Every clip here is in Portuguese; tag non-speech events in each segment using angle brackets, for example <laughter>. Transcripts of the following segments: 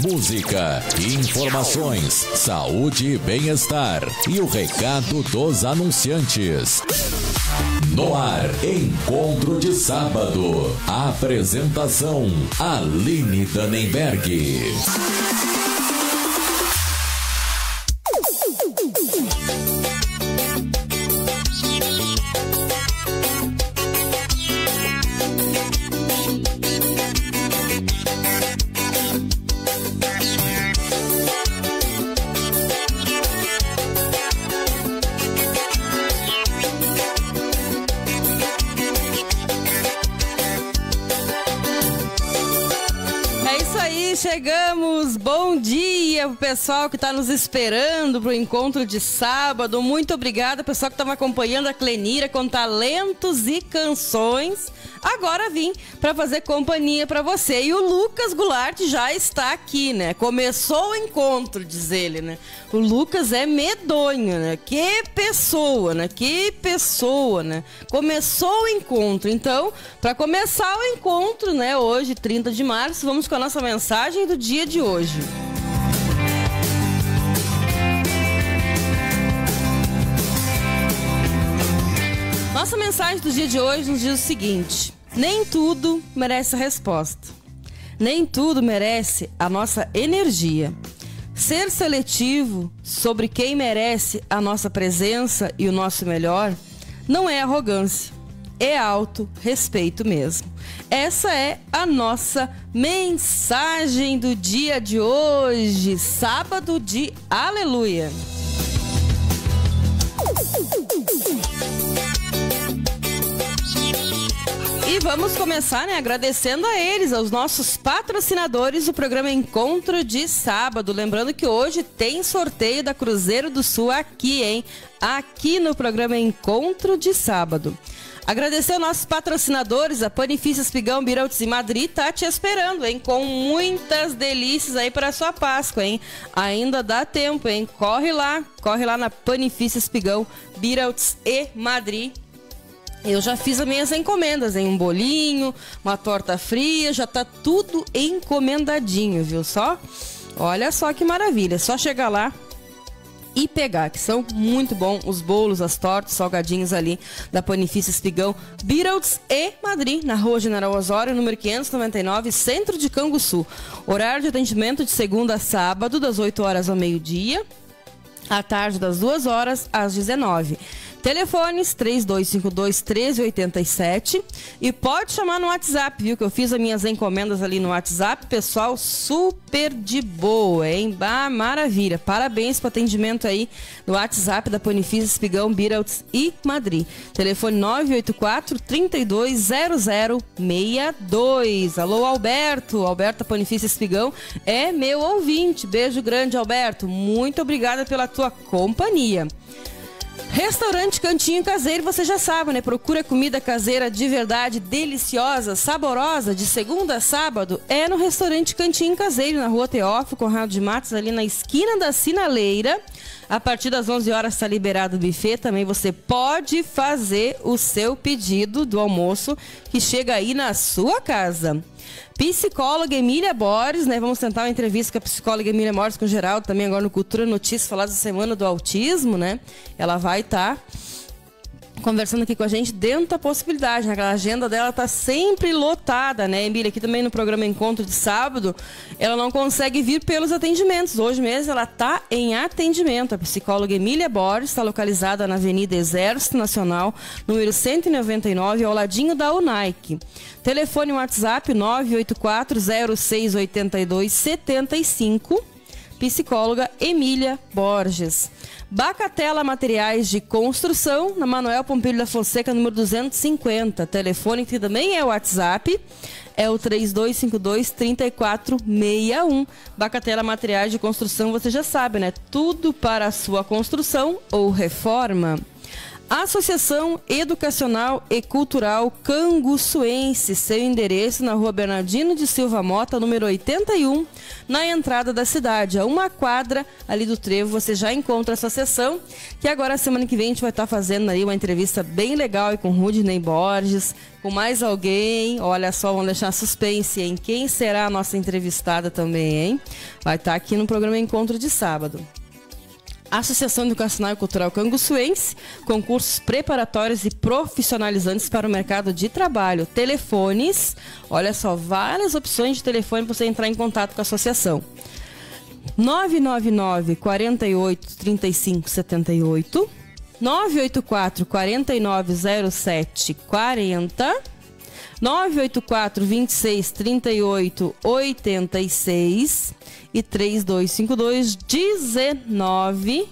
Música, informações, saúde e bem-estar. E o recado dos anunciantes. No ar, encontro de sábado. Apresentação: Aline Danenberg. Pessoal que está nos esperando para o encontro de sábado. Muito obrigada, pessoal que estava acompanhando a Clenira com talentos e canções. Agora vim para fazer companhia para você. E o Lucas Goulart já está aqui, né? Começou o encontro, diz ele, né? O Lucas é medonho, né? Que pessoa, né? Que pessoa, né? Começou o encontro. Então, para começar o encontro, né? Hoje, 30 de março, vamos com a nossa mensagem do dia de hoje. Nossa mensagem do dia de hoje nos diz o seguinte: nem tudo merece resposta. Nem tudo merece a nossa energia. Ser seletivo sobre quem merece a nossa presença e o nosso melhor não é arrogância, é alto respeito mesmo. Essa é a nossa mensagem do dia de hoje, sábado de Aleluia. E vamos começar, né, agradecendo a eles, aos nossos patrocinadores do programa Encontro de Sábado. Lembrando que hoje tem sorteio da Cruzeiro do Sul aqui, hein? Aqui no programa Encontro de Sábado. Agradecer aos nossos patrocinadores, a Panifício Espigão, Biraltes e Madrid, tá te esperando, hein? Com muitas delícias aí para sua Páscoa, hein? Ainda dá tempo, hein? Corre lá, corre lá na Panifício Espigão, Biraltes e Madrid eu já fiz as minhas encomendas, em um bolinho, uma torta fria, já tá tudo encomendadinho, viu só? Olha só que maravilha, só chegar lá e pegar, que são muito bons os bolos, as tortas, salgadinhos ali da Panifício Espigão, Beatles e Madrid, na rua General Osório, número 599, centro de Canguçu. Horário de atendimento de segunda a sábado, das 8 horas ao meio-dia, à tarde das 2 horas às 19 Telefones 3252 1387 e pode chamar no WhatsApp, viu? Que eu fiz as minhas encomendas ali no WhatsApp, pessoal, super de boa, hein? Ah, maravilha. Parabéns pro atendimento aí no WhatsApp da Ponifício Espigão, Beatles e Madrid. Telefone 984 320062. Alô, Alberto. Alberto Ponifício Espigão é meu ouvinte. Beijo grande, Alberto. Muito obrigada pela tua companhia. Restaurante Cantinho Caseiro, você já sabe, né? Procura comida caseira de verdade, deliciosa, saborosa, de segunda a sábado. É no restaurante Cantinho Caseiro, na rua Teófilo, Conrado de Matos, ali na esquina da Sinaleira. A partir das 11 horas está liberado o buffet. Também você pode fazer o seu pedido do almoço que chega aí na sua casa. Psicóloga Emília Borges, né? Vamos tentar uma entrevista com a psicóloga Emília Borges com o Geraldo, também agora no Cultura Notícias, falar da semana do autismo, né? Ela vai estar. Tá conversando aqui com a gente dentro da possibilidade. Né? A agenda dela tá sempre lotada, né, Emília? Aqui também no programa Encontro de sábado, ela não consegue vir pelos atendimentos. Hoje mesmo ela tá em atendimento. A psicóloga Emília Borges está localizada na Avenida Exército Nacional, número 199, ao ladinho da UNAIC. Telefone WhatsApp 984068275. Psicóloga Emília Borges. Bacatela Materiais de Construção, na Manuel Pompilho da Fonseca, número 250. Telefone que também é o WhatsApp, é o 3252-3461. Bacatela Materiais de Construção, você já sabe, né? Tudo para a sua construção ou reforma. Associação Educacional e Cultural Canguçuense, seu endereço na rua Bernardino de Silva Mota, número 81, na entrada da cidade. A uma quadra ali do trevo você já encontra a associação, que agora, semana que vem, a gente vai estar fazendo aí uma entrevista bem legal aí com Rudney Borges, com mais alguém. Olha só, vamos deixar suspense em quem será a nossa entrevistada também, hein? Vai estar aqui no programa Encontro de Sábado. Associação Educacional e Cultural Canguçuense, concursos preparatórios e profissionalizantes para o mercado de trabalho. Telefones, olha só, várias opções de telefone para você entrar em contato com a associação. 999 48 35 78 984 4907 40 984 26 38 86 e 3252 19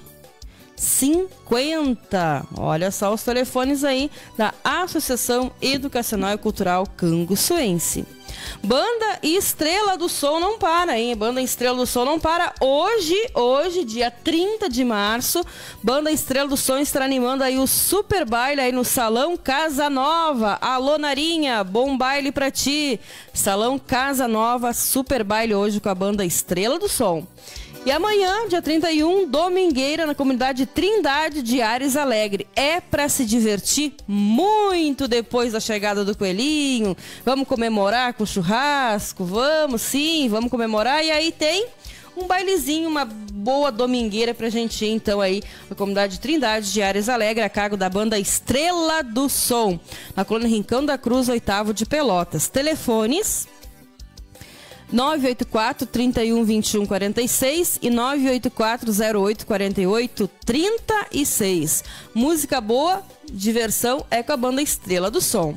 50. Olha só os telefones aí da Associação Educacional e Cultural Canguçuense. Banda Estrela do Sol não para, hein? Banda Estrela do Sol não para. Hoje, hoje, dia 30 de março, Banda Estrela do Sol estará animando aí o super baile aí no Salão Casa Nova. Alô, Narinha, bom baile pra ti. Salão Casa Nova, super baile hoje com a Banda Estrela do Sol. E amanhã, dia 31, domingueira na comunidade Trindade de Ares Alegre. É para se divertir muito depois da chegada do coelhinho. Vamos comemorar com churrasco? Vamos, sim, vamos comemorar. E aí tem um bailezinho, uma boa domingueira pra gente ir, então, aí, na comunidade Trindade de Ares Alegre, a cargo da banda Estrela do Som, na colônia Rincão da Cruz, oitavo de Pelotas. Telefones 984 31 21 46 e 984 08 48 36. Música boa, diversão é com a banda Estrela do Som.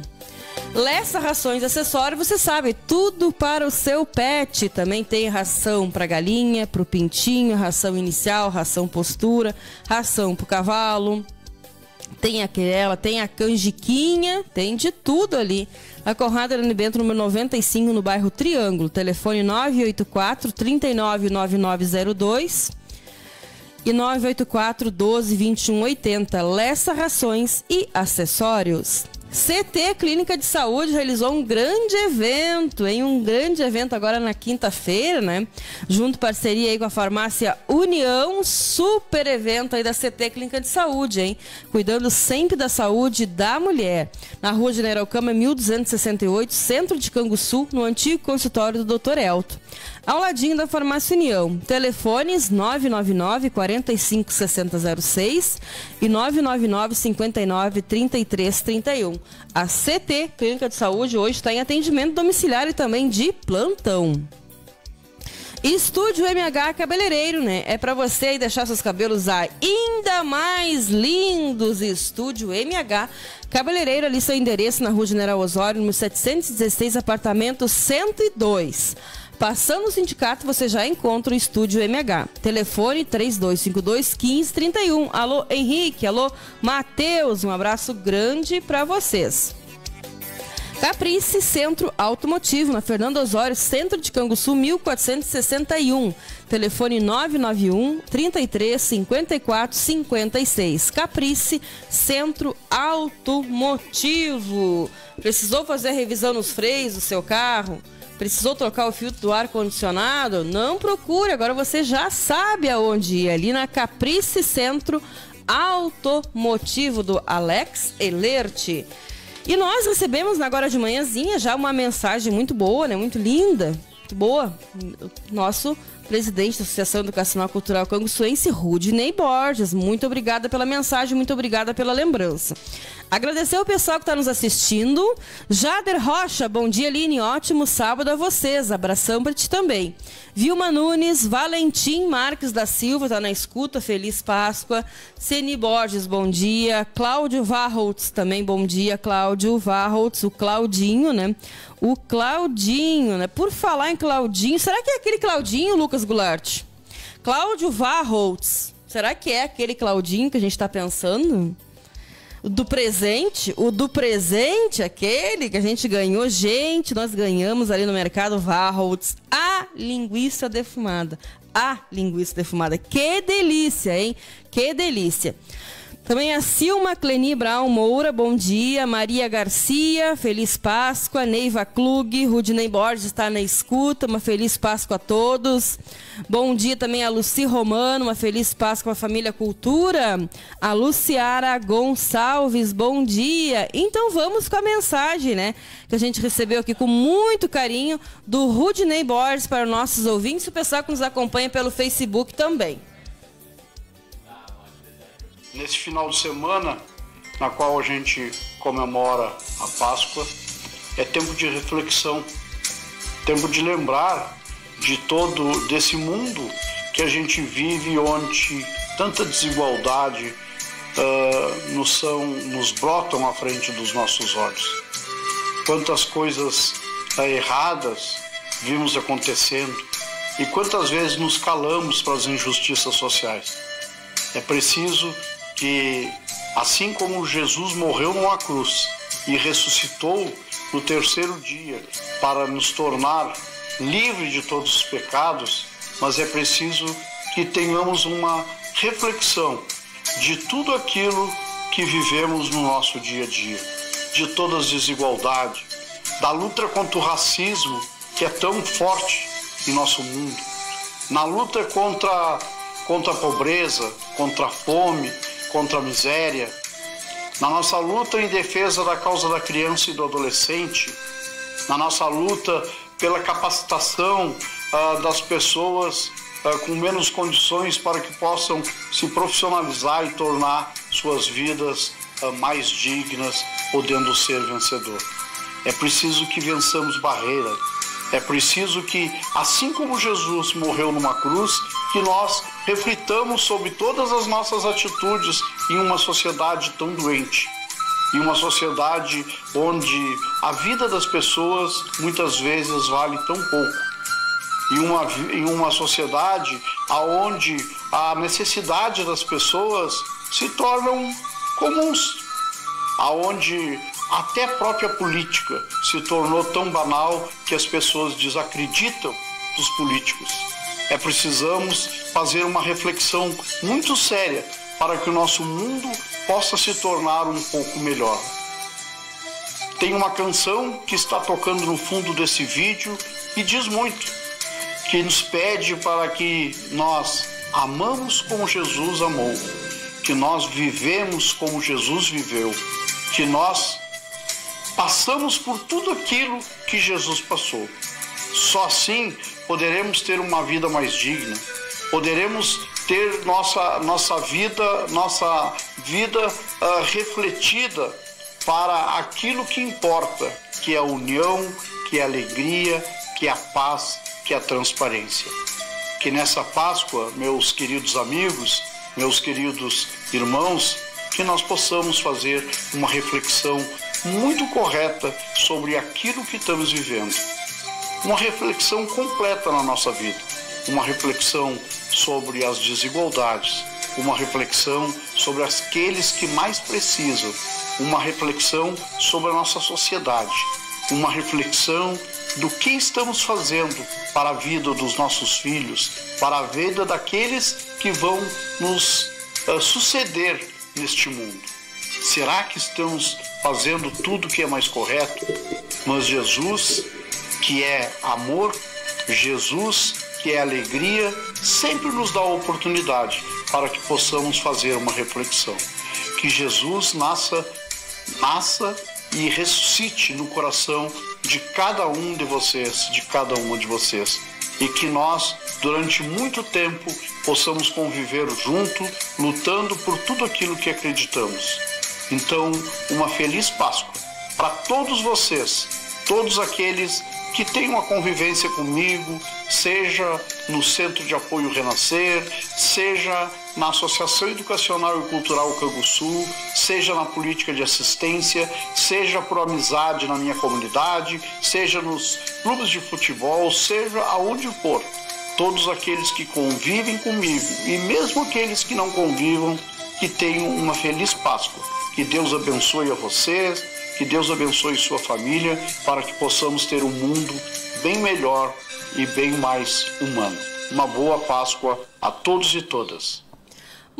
Lessa Rações Acessórios, você sabe, tudo para o seu pet. Também tem ração para galinha, para o pintinho, ração inicial, ração postura, ração para o cavalo. Tem aquela, tem a canjiquinha, tem de tudo ali. A Conrado Helene Bento, número 95, no bairro Triângulo. Telefone 984 399902 e 984 12 21 80. Lessa Rações e Acessórios. CT Clínica de Saúde realizou um grande evento, em um grande evento agora na quinta-feira, né? Junto parceria aí com a farmácia União, super evento aí da CT Clínica de Saúde, hein? Cuidando sempre da saúde da mulher. Na Rua General Cama 1268, centro de Canguçu, no antigo consultório do Dr. Elto ao ladinho da Farmácia União. Telefones 999 45 6006 e 999 59 33 31. A CT Clínica de Saúde hoje está em atendimento domiciliar e também de plantão. Estúdio MH Cabeleireiro, né? É para você aí deixar seus cabelos ainda mais lindos. Estúdio MH Cabeleireiro, ali seu endereço na Rua General Osório, no 716, apartamento 102. Passando o sindicato, você já encontra o Estúdio MH. Telefone 3252 1531. Alô, Henrique. Alô, Matheus. Um abraço grande para vocês. Caprice Centro Automotivo, na Fernando Osório, centro de Canguçu, 1461. Telefone 991 33 54 56. Caprice Centro Automotivo. Precisou fazer revisão nos freios do seu carro? Precisou trocar o filtro do ar-condicionado? Não procure, agora você já sabe aonde ir. Ali na Caprice Centro Automotivo do Alex Elerte. E nós recebemos agora de manhãzinha já uma mensagem muito boa, né? Muito linda, muito boa. Nosso presidente da Associação Educacional Cultural Canguçuense, Rudney Borges. Muito obrigada pela mensagem, muito obrigada pela lembrança. Agradecer o pessoal que está nos assistindo. Jader Rocha, bom dia, Aline. Ótimo sábado a vocês. Abração para ti também. Vilma Nunes, Valentim Marques da Silva, está na escuta. Feliz Páscoa. Ceni Borges, bom dia. Cláudio Varholtz, também bom dia. Cláudio Varholtz, o Claudinho, né? O Claudinho, né? Por falar em Claudinho, será que é aquele Claudinho, Lucas Goulart? Cláudio Varholtz. Será que é aquele Claudinho que a gente está pensando? do presente, o do presente, aquele que a gente ganhou, gente, nós ganhamos ali no mercado Varholtz a linguiça defumada. A linguiça defumada. Que delícia, hein? Que delícia. Também a Silma Cleni Brown Moura, bom dia. Maria Garcia, feliz Páscoa. Neiva Klug, Rudinei Borges está na escuta, uma feliz Páscoa a todos. Bom dia também a Luci Romano, uma feliz Páscoa à família Cultura. A Luciara Gonçalves, bom dia. Então vamos com a mensagem, né? Que a gente recebeu aqui com muito carinho do Rudinei Borges para nossos ouvintes e o pessoal que nos acompanha pelo Facebook também nesse final de semana, na qual a gente comemora a Páscoa, é tempo de reflexão, tempo de lembrar de todo desse mundo que a gente vive, onde tanta desigualdade uh, nos, são, nos brotam à frente dos nossos olhos. Quantas coisas uh, erradas vimos acontecendo e quantas vezes nos calamos para as injustiças sociais. É preciso que assim como Jesus morreu numa cruz e ressuscitou no terceiro dia para nos tornar livres de todos os pecados, mas é preciso que tenhamos uma reflexão de tudo aquilo que vivemos no nosso dia a dia, de todas as desigualdades, da luta contra o racismo que é tão forte em nosso mundo, na luta contra, contra a pobreza, contra a fome, contra a miséria, na nossa luta em defesa da causa da criança e do adolescente, na nossa luta pela capacitação uh, das pessoas uh, com menos condições para que possam se profissionalizar e tornar suas vidas uh, mais dignas, podendo ser vencedor. É preciso que vençamos barreiras. É preciso que, assim como Jesus morreu numa cruz, que nós reflitamos sobre todas as nossas atitudes em uma sociedade tão doente, em uma sociedade onde a vida das pessoas muitas vezes vale tão pouco, em uma, em uma sociedade onde a necessidade das pessoas se tornam comuns, aonde até a própria política se tornou tão banal que as pessoas desacreditam dos políticos é precisamos fazer uma reflexão muito séria para que o nosso mundo possa se tornar um pouco melhor. Tem uma canção que está tocando no fundo desse vídeo e diz muito, que nos pede para que nós amamos como Jesus amou, que nós vivemos como Jesus viveu, que nós passamos por tudo aquilo que Jesus passou. Só assim poderemos ter uma vida mais digna, poderemos ter nossa, nossa vida, nossa vida uh, refletida para aquilo que importa, que é a união, que é a alegria, que é a paz, que é a transparência. Que nessa Páscoa, meus queridos amigos, meus queridos irmãos, que nós possamos fazer uma reflexão muito correta sobre aquilo que estamos vivendo. Uma reflexão completa na nossa vida, uma reflexão sobre as desigualdades, uma reflexão sobre aqueles que mais precisam, uma reflexão sobre a nossa sociedade, uma reflexão do que estamos fazendo para a vida dos nossos filhos, para a vida daqueles que vão nos uh, suceder neste mundo. Será que estamos fazendo tudo o que é mais correto? Mas Jesus que é amor, Jesus, que é alegria, sempre nos dá a oportunidade para que possamos fazer uma reflexão. Que Jesus nasça, nasça e ressuscite no coração de cada um de vocês, de cada uma de vocês. E que nós, durante muito tempo, possamos conviver junto, lutando por tudo aquilo que acreditamos. Então, uma feliz Páscoa para todos vocês, todos aqueles que tenham uma convivência comigo, seja no Centro de Apoio Renascer, seja na Associação Educacional e Cultural Canguçu, seja na política de assistência, seja por amizade na minha comunidade, seja nos clubes de futebol, seja aonde for. Todos aqueles que convivem comigo e mesmo aqueles que não convivam, que tenham uma feliz Páscoa. Que Deus abençoe a vocês, que Deus abençoe sua família para que possamos ter um mundo bem melhor e bem mais humano. Uma boa Páscoa a todos e todas.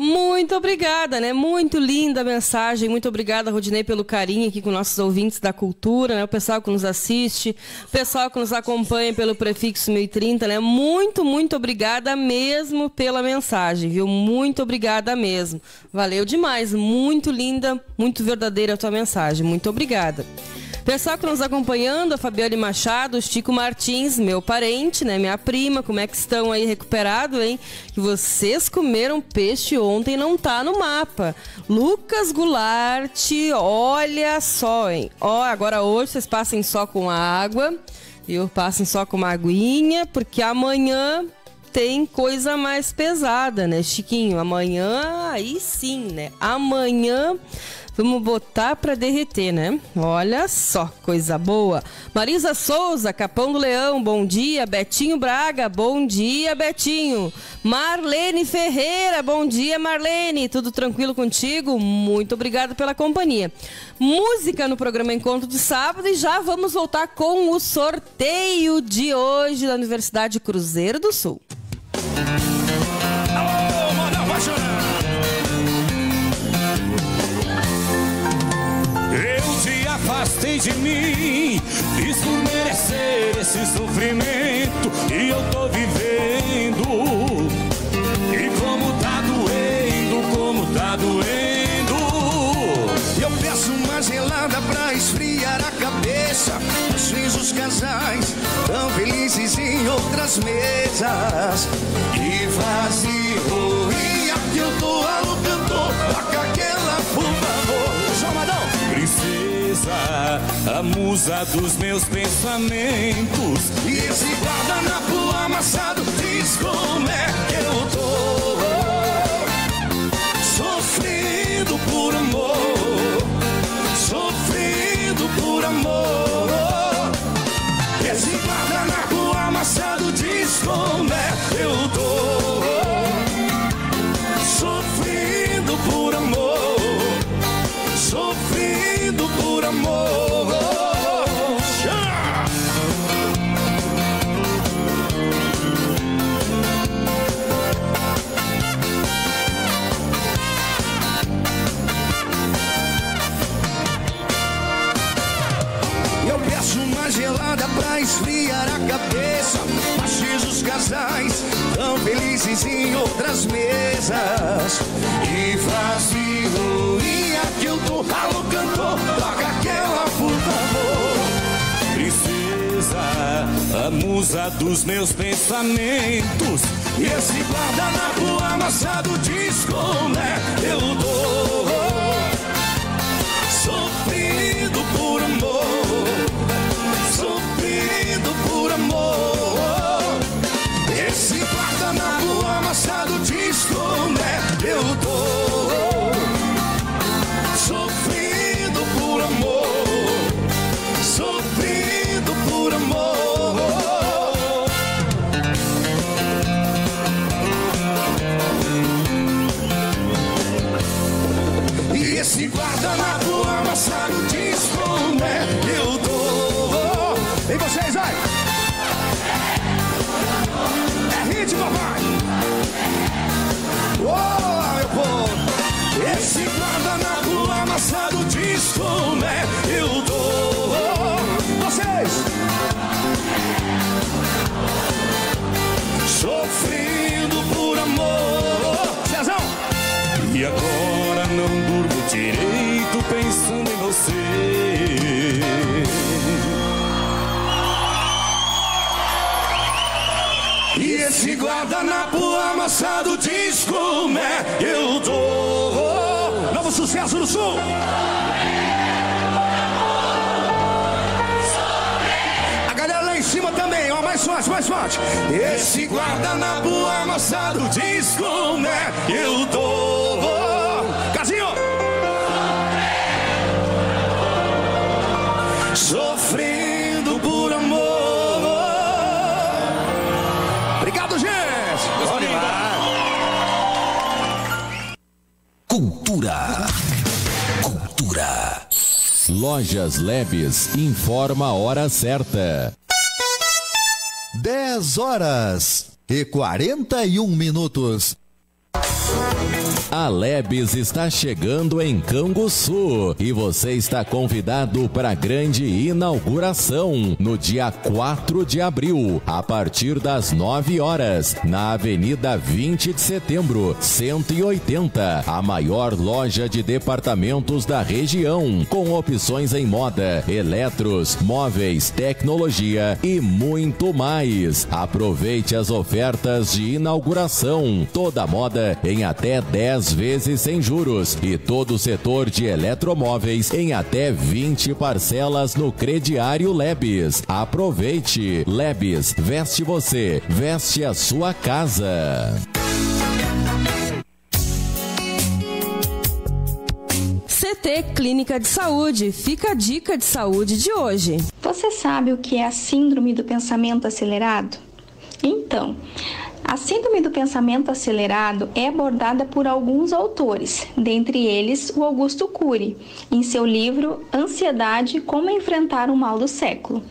Muito obrigada, né? Muito linda a mensagem. Muito obrigada, Rodinei, pelo carinho aqui com nossos ouvintes da cultura, né? O pessoal que nos assiste, o pessoal que nos acompanha pelo prefixo 1030, né? Muito, muito obrigada mesmo pela mensagem, viu? Muito obrigada mesmo. Valeu demais. Muito linda, muito verdadeira a tua mensagem. Muito obrigada. Pessoal que nos acompanhando, a Fabiane Machado, Chico Martins, meu parente, né? Minha prima, como é que estão aí recuperados, hein? Que vocês comeram peixe ontem não tá no mapa. Lucas Goulart, olha só, hein? Ó, agora hoje vocês passem só com água. Eu passem só com uma aguinha, porque amanhã tem coisa mais pesada, né, Chiquinho? Amanhã, aí sim, né? Amanhã Vamos botar para derreter, né? Olha só, coisa boa. Marisa Souza, Capão do Leão, bom dia. Betinho Braga, bom dia, Betinho. Marlene Ferreira, bom dia, Marlene. Tudo tranquilo contigo? Muito obrigado pela companhia. Música no programa Encontro de Sábado e já vamos voltar com o sorteio de hoje da Universidade Cruzeiro do Sul. Afastei de mim. Fiz por merecer esse sofrimento e eu tô vivendo. E como tá doendo, como tá doendo. Eu peço uma gelada pra esfriar a cabeça. Fins os casais tão felizes em outras mesas. E vazio, e aqui eu tô cantor. Toca aquela. A musa dos meus pensamentos. E esse guardanapo amassado diz como é que eu tô. Sofrendo por amor, sofrendo por amor. Esse guardanapo amassado diz como é que eu tô. Esfriar a cabeça. Mas os casais tão felizes em outras mesas. E vazio, e aqui eu tô, alô cantor, musa dos meus pensamentos. E esse guardanapo amassado diz como é eu dou. Sofrendo por amor por amor. Esse guardanapo amassado diz como é eu tô. Esse guardanapo amassado diz como é que eu tô. Novo sucesso no sul. A galera lá em cima também, ó, mais forte, mais forte. Esse guardanapo amassado diz como é que eu tô. Casinho. Sofrendo Cultura. Cultura. Lojas Leves informa a hora certa. 10 horas e 41 minutos. A Lebes está chegando em Canguçu e você está convidado para a grande inauguração no dia 4 de abril, a partir das 9 horas, na Avenida 20 de Setembro, 180, a maior loja de departamentos da região, com opções em moda, eletros, móveis, tecnologia e muito mais. Aproveite as ofertas de inauguração, toda moda em até 10 10 vezes sem juros e todo o setor de eletromóveis em até 20 parcelas no crediário Lebes. Aproveite! Lebes, veste você, veste a sua casa. CT Clínica de Saúde. Fica a dica de saúde de hoje. Você sabe o que é a síndrome do pensamento acelerado? Então, a síndrome do pensamento acelerado é abordada por alguns autores, dentre eles o Augusto Cury, em seu livro Ansiedade: Como enfrentar o mal do século.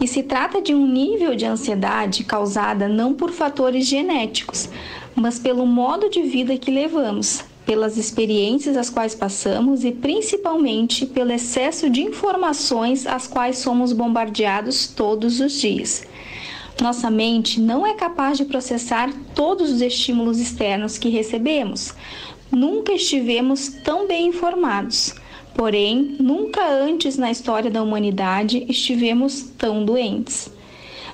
E se trata de um nível de ansiedade causada não por fatores genéticos, mas pelo modo de vida que levamos, pelas experiências às quais passamos e principalmente pelo excesso de informações às quais somos bombardeados todos os dias. Nossa mente não é capaz de processar todos os estímulos externos que recebemos. Nunca estivemos tão bem informados. Porém, nunca antes na história da humanidade estivemos tão doentes.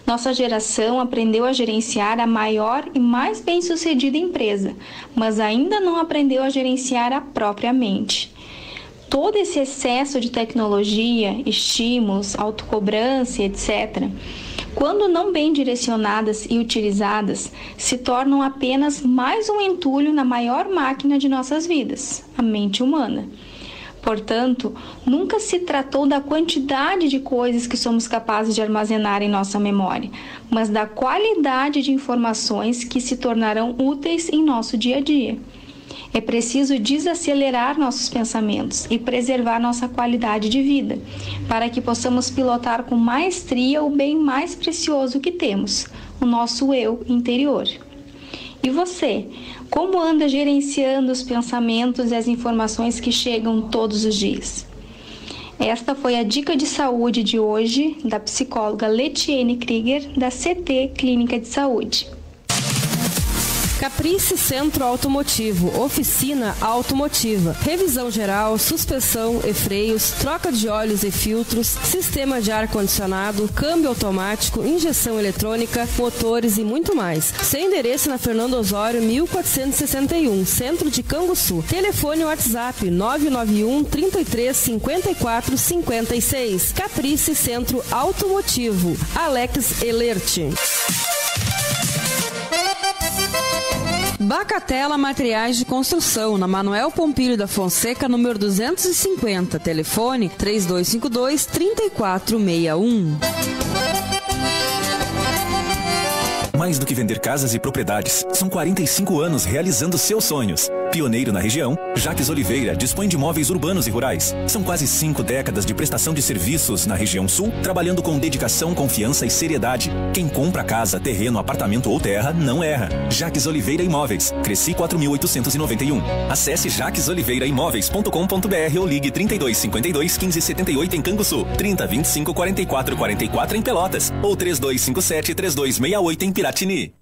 Nossa geração aprendeu a gerenciar a maior e mais bem-sucedida empresa, mas ainda não aprendeu a gerenciar a própria mente. Todo esse excesso de tecnologia, estímulos, autocobrança, etc., quando não bem direcionadas e utilizadas, se tornam apenas mais um entulho na maior máquina de nossas vidas, a mente humana. Portanto, nunca se tratou da quantidade de coisas que somos capazes de armazenar em nossa memória, mas da qualidade de informações que se tornarão úteis em nosso dia a dia. É preciso desacelerar nossos pensamentos e preservar nossa qualidade de vida, para que possamos pilotar com maestria o bem mais precioso que temos, o nosso eu interior. E você, como anda gerenciando os pensamentos e as informações que chegam todos os dias? Esta foi a dica de saúde de hoje da psicóloga Letiene Krieger, da CT Clínica de Saúde. Caprice Centro Automotivo, oficina automotiva, revisão geral, suspensão e freios, troca de óleos e filtros, sistema de ar condicionado, câmbio automático, injeção eletrônica, motores e muito mais. Seu endereço na Fernando Osório 1461, Centro de Canguçu. Telefone WhatsApp 991 33 54 56. Caprice Centro Automotivo. Alex Elerte. Bacatela Materiais de Construção, na Manuel Pompilho da Fonseca, número 250. Telefone 3252 3461. Mais do que vender casas e propriedades, são 45 anos realizando seus sonhos. Pioneiro na região, Jaques Oliveira dispõe de imóveis urbanos e rurais. São quase cinco décadas de prestação de serviços na região sul, trabalhando com dedicação, confiança e seriedade. Quem compra casa, terreno, apartamento ou terra, não erra. Jaques Oliveira Imóveis. Cresci 4.891. Acesse jaquesoliveiraimóveis.com.br ou ligue 3252 1578 em Canguçu, 30 25 44 44 em Pelotas ou 3257 3268 em 라틴이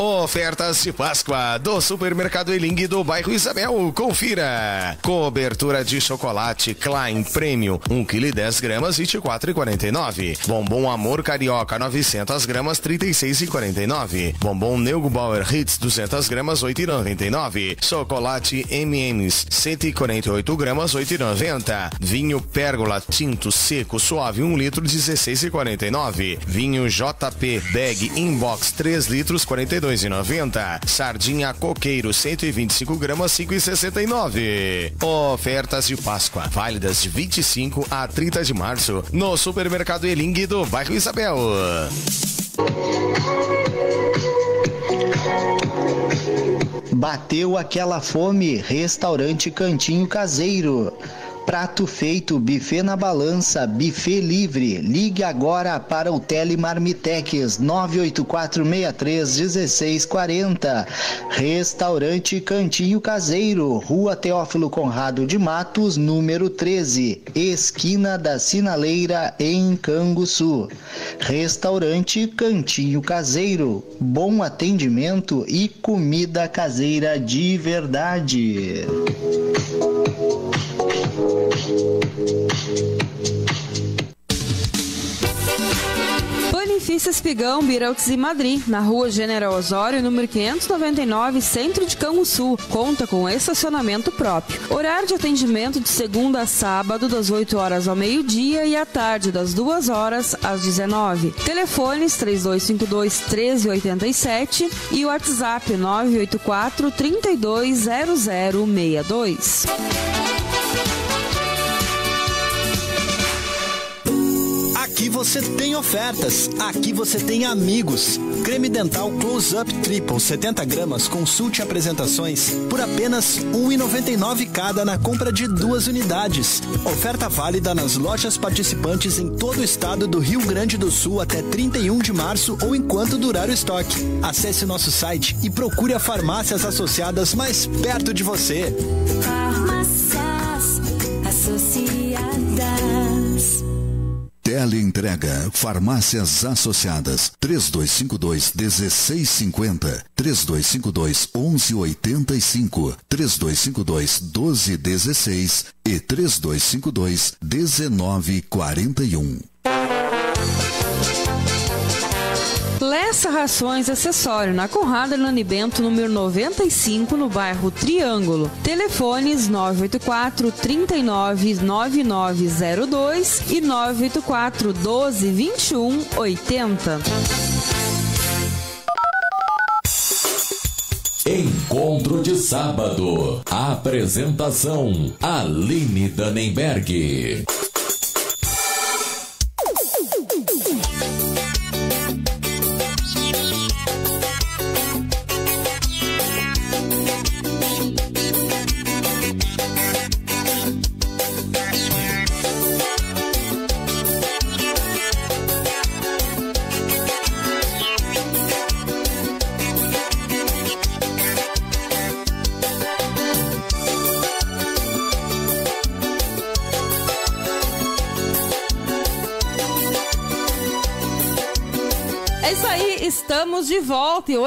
Ofertas de Páscoa do Supermercado Eling do bairro Isabel. Confira. Cobertura de chocolate Klein Premium, 1 kg 10 gramas, 24,49. Bombom Amor Carioca, 900 gramas, 36,49. Bombom Neugbauer Hits, 200 gramas, 8,99. Chocolate M&M's, 148 gramas, 8,90. Vinho Pérgola Tinto Seco Suave, 1 litro, 16,49. Vinho JP Bag Inbox, 3 litros, 42 2,90. Sardinha coqueiro 125 gramas 5,69. Ofertas de Páscoa válidas de 25 a 30 de março no Supermercado Eling do bairro Isabel. Bateu aquela fome, restaurante Cantinho Caseiro Prato feito, buffet na balança, buffet livre. Ligue agora para o Telemarmitex 984631640. Restaurante Cantinho Caseiro, Rua Teófilo Conrado de Matos, número 13, esquina da Sinaleira em Canguçu. Restaurante Cantinho Caseiro, bom atendimento e comida caseira de verdade. Benefício Espigão, Birauts e Madrid, na rua General Osório, número 599, centro de Canguçu. Conta com estacionamento próprio. Horário de atendimento de segunda a sábado, das 8 horas ao meio-dia e à tarde, das 2 horas às 19. Telefones 3252 1387 e WhatsApp 984 320062. Você tem ofertas, aqui você tem amigos. Creme dental Close Up Triple 70 gramas, consulte apresentações por apenas R$ 1,99 cada na compra de duas unidades. Oferta válida nas lojas participantes em todo o estado do Rio Grande do Sul até 31 de março ou enquanto durar o estoque. Acesse nosso site e procure a farmácias associadas mais perto de você. Farmácias Teleentrega, farmácias associadas, 3252 1650, 3252 1185, 3252 1216 e 3252 1941. Lessa Rações Acessório, na Conrado Hernani Bento, número 95, no bairro Triângulo. Telefones 984 39 9902 e 984 12 21 80. Encontro de sábado. Apresentação: Aline Danenberg.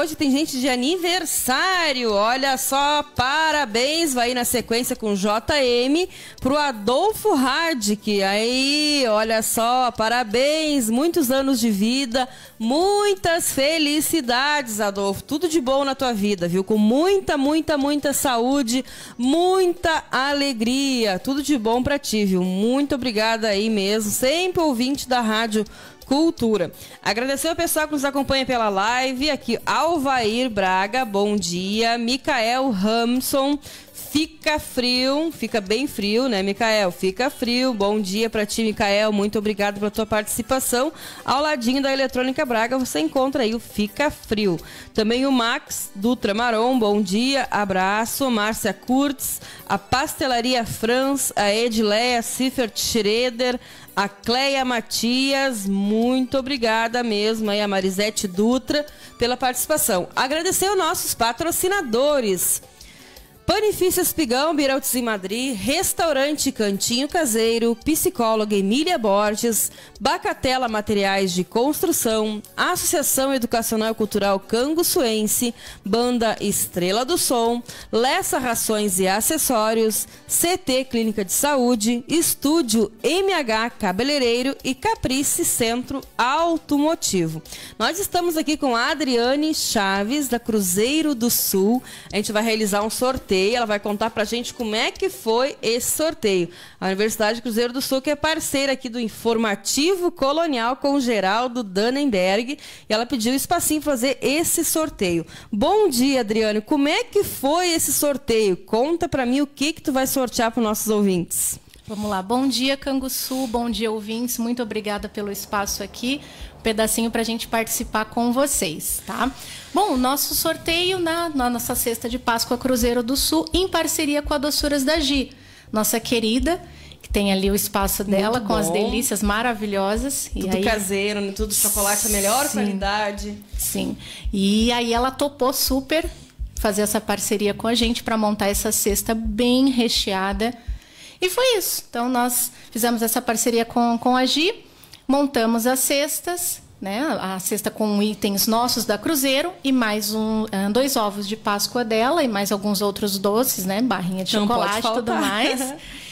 Hoje tem gente de aniversário. Olha só, parabéns, vai na sequência com JM pro Adolfo Hardk. Aí, olha só, parabéns, muitos anos de vida, muitas felicidades, Adolfo. Tudo de bom na tua vida, viu? Com muita, muita, muita saúde, muita alegria. Tudo de bom pra ti, viu? Muito obrigada aí mesmo, sempre ouvinte da Rádio Cultura. Agradecer ao pessoal que nos acompanha pela live. Aqui, Alvair Braga, bom dia. Micael Ramson, fica frio, fica bem frio, né, Micael? Fica frio. Bom dia para ti, Micael. Muito obrigado pela tua participação. Ao ladinho da Eletrônica Braga, você encontra aí o Fica Frio. Também o Max Dutra Maron, bom dia, abraço. Márcia Kurtz, a Pastelaria Franz, a Edileia Siffert Schroeder, a Cleia Matias, muito obrigada mesmo aí a Marisete Dutra pela participação. Agradecer aos nossos patrocinadores. Panifício Espigão, Birautos em Madrid, Restaurante Cantinho Caseiro, Psicóloga Emília Borges, Bacatela Materiais de Construção, Associação Educacional e Cultural Canguçuense, Banda Estrela do Som, Lessa Rações e Acessórios, CT Clínica de Saúde, Estúdio MH Cabeleireiro e Caprice Centro Automotivo. Nós estamos aqui com a Adriane Chaves, da Cruzeiro do Sul. A gente vai realizar um sorteio sorteio. Ela vai contar pra gente como é que foi esse sorteio. A Universidade Cruzeiro do Sul, que é parceira aqui do Informativo Colonial com Geraldo Dannenberg. E ela pediu espacinho fazer esse sorteio. Bom dia, Adriane. Como é que foi esse sorteio? Conta pra mim o que que tu vai sortear para nossos ouvintes. Vamos lá. Bom dia, Canguçu. Bom dia, ouvintes. Muito obrigada pelo espaço aqui. Pedacinho para a gente participar com vocês, tá? Bom, o nosso sorteio na, na nossa cesta de Páscoa Cruzeiro do Sul, em parceria com a Doçuras da Gi, nossa querida que tem ali o espaço dela com as delícias maravilhosas. E Tudo aí- caseiro, né? tudo chocolate, a melhor Sim. qualidade. Sim. E aí ela topou super fazer essa parceria com a gente para montar essa cesta bem recheada. E foi isso. Então nós fizemos essa parceria com, com a Gi, montamos as cestas, né? A cesta com itens nossos da Cruzeiro e mais um, ah, dois ovos de Páscoa dela e mais alguns outros doces, né? Barrinha de Não chocolate e tudo mais. <laughs>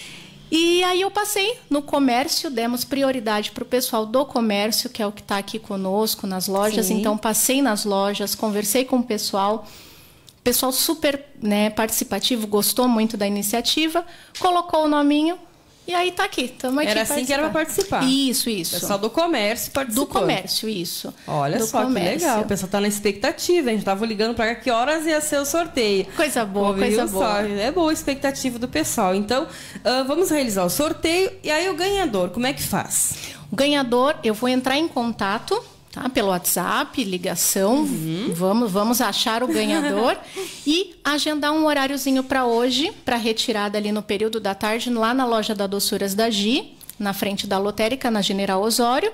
E aí eu passei no comércio, demos prioridade para o pessoal do comércio, que é o que está aqui conosco nas lojas. Sim. Então passei nas lojas, conversei com o pessoal. Pessoal super né, participativo, gostou muito da iniciativa, colocou o nominho e aí tá aqui. Tamo aqui Era assim que era pra participar. Isso, isso. Pessoal do comércio participou. Do comércio, isso. Olha Do só comércio. que legal. O pessoal tá na expectativa. A gente tava ligando pra cá que horas ia ser o sorteio. Coisa boa, Ouviu coisa boa. É boa a expectativa do pessoal. Então, ah, vamos realizar o sorteio. E aí, o ganhador, como é que faz? O ganhador, eu vou entrar em contato, tá? Pelo WhatsApp, ligação. Uhum. Vamos, vamos achar o ganhador <laughs> e agendar um horáriozinho para hoje, para retirada ali no período da tarde, lá na loja da Doçuras da Gi, na frente da lotérica, na General Osório.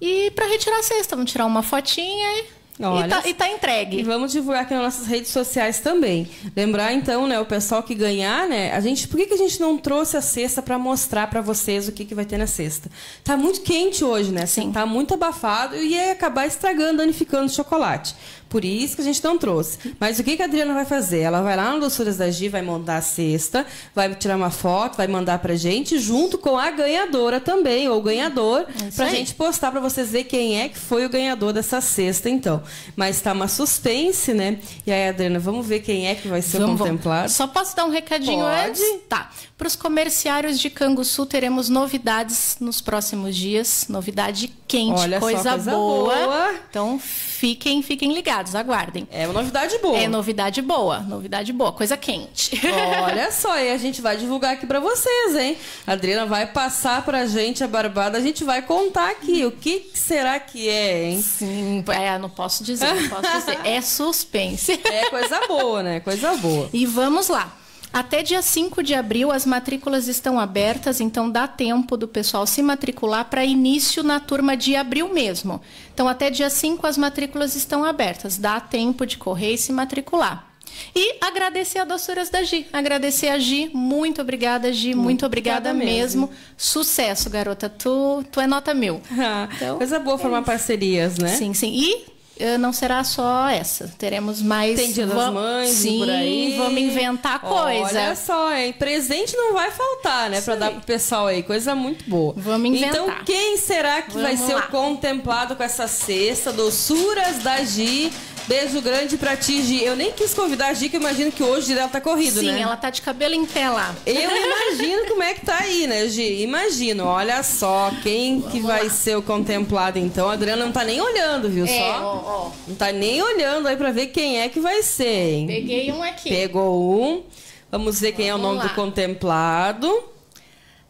E para retirar a cesta, vamos tirar uma fotinha e, Olha e, tá, e tá entregue. E vamos divulgar aqui nas nossas redes sociais também. Lembrar então, né, o pessoal que ganhar, né, a gente, por que, que a gente não trouxe a cesta para mostrar para vocês o que, que vai ter na cesta? Tá muito quente hoje, né? Assim, tá muito abafado e ia acabar estragando, danificando o chocolate. Por isso que a gente não trouxe. Mas o que, que a Adriana vai fazer? Ela vai lá no Doçuras da Gi, vai montar a cesta, vai tirar uma foto, vai mandar pra gente, junto com a ganhadora também, ou o ganhador, isso pra aí. gente postar pra vocês ver quem é que foi o ganhador dessa cesta, então. Mas tá uma suspense, né? E aí, Adriana, vamos ver quem é que vai ser Vamos, o contemplado. Só posso dar um recadinho Pode. antes? Tá. Para os comerciários de Canguçu, teremos novidades nos próximos dias. Novidade quente, Olha só, coisa, coisa boa. boa. Então fiquem, fiquem ligados, aguardem. É uma novidade boa. É novidade boa, novidade boa, coisa quente. <laughs> Olha só, e a gente vai divulgar aqui pra vocês, hein? A Adriana vai passar pra gente a barbada, a gente vai contar aqui o que será que é, hein? Sim, é, não posso dizer, não posso dizer. <laughs> É suspense. É coisa boa, né? Coisa boa. E vamos lá. Até dia 5 de abril as matrículas estão abertas, então dá tempo do pessoal se matricular para início na turma de abril mesmo. Então até dia 5 as matrículas estão abertas, dá tempo de correr e se matricular. E agradecer a Doçuras da Gi. Agradecer a Gi. Muito obrigada, Gi. Muito, obrigada, obrigada mesmo. mesmo. Sucesso, garota. Tu, tu é nota mil. <laughs> Então, coisa boa formar parcerias, né? Sim, sim. E não será só essa. Teremos mais. Tem Dia das Mães Sim, por aí. vamos inventar coisa. Olha só, hein? Presente não vai faltar, né? Pra dar pro pessoal aí. Coisa muito boa. Vamos inventar. Então, quem será que vai Vamos ser lá. o contemplado com essa cesta? Doçuras da Gi. Beijo grande pra ti, Gi. Eu nem quis convidar a Gi, que eu imagino que hoje dela tá corrido, Sim, né? ela tá de cabelo em pé lá. Eu imagino como é que tá aí, né, Gi? Imagino. Olha só, quem que vai ser o contemplado, então. A Adriana não tá nem olhando, viu? É, só. ó, ó. Não tá nem olhando aí pra ver quem é que vai ser, hein? Peguei um aqui. Pegou um. Vamos ver quem é o Vamos nome lá. do contemplado.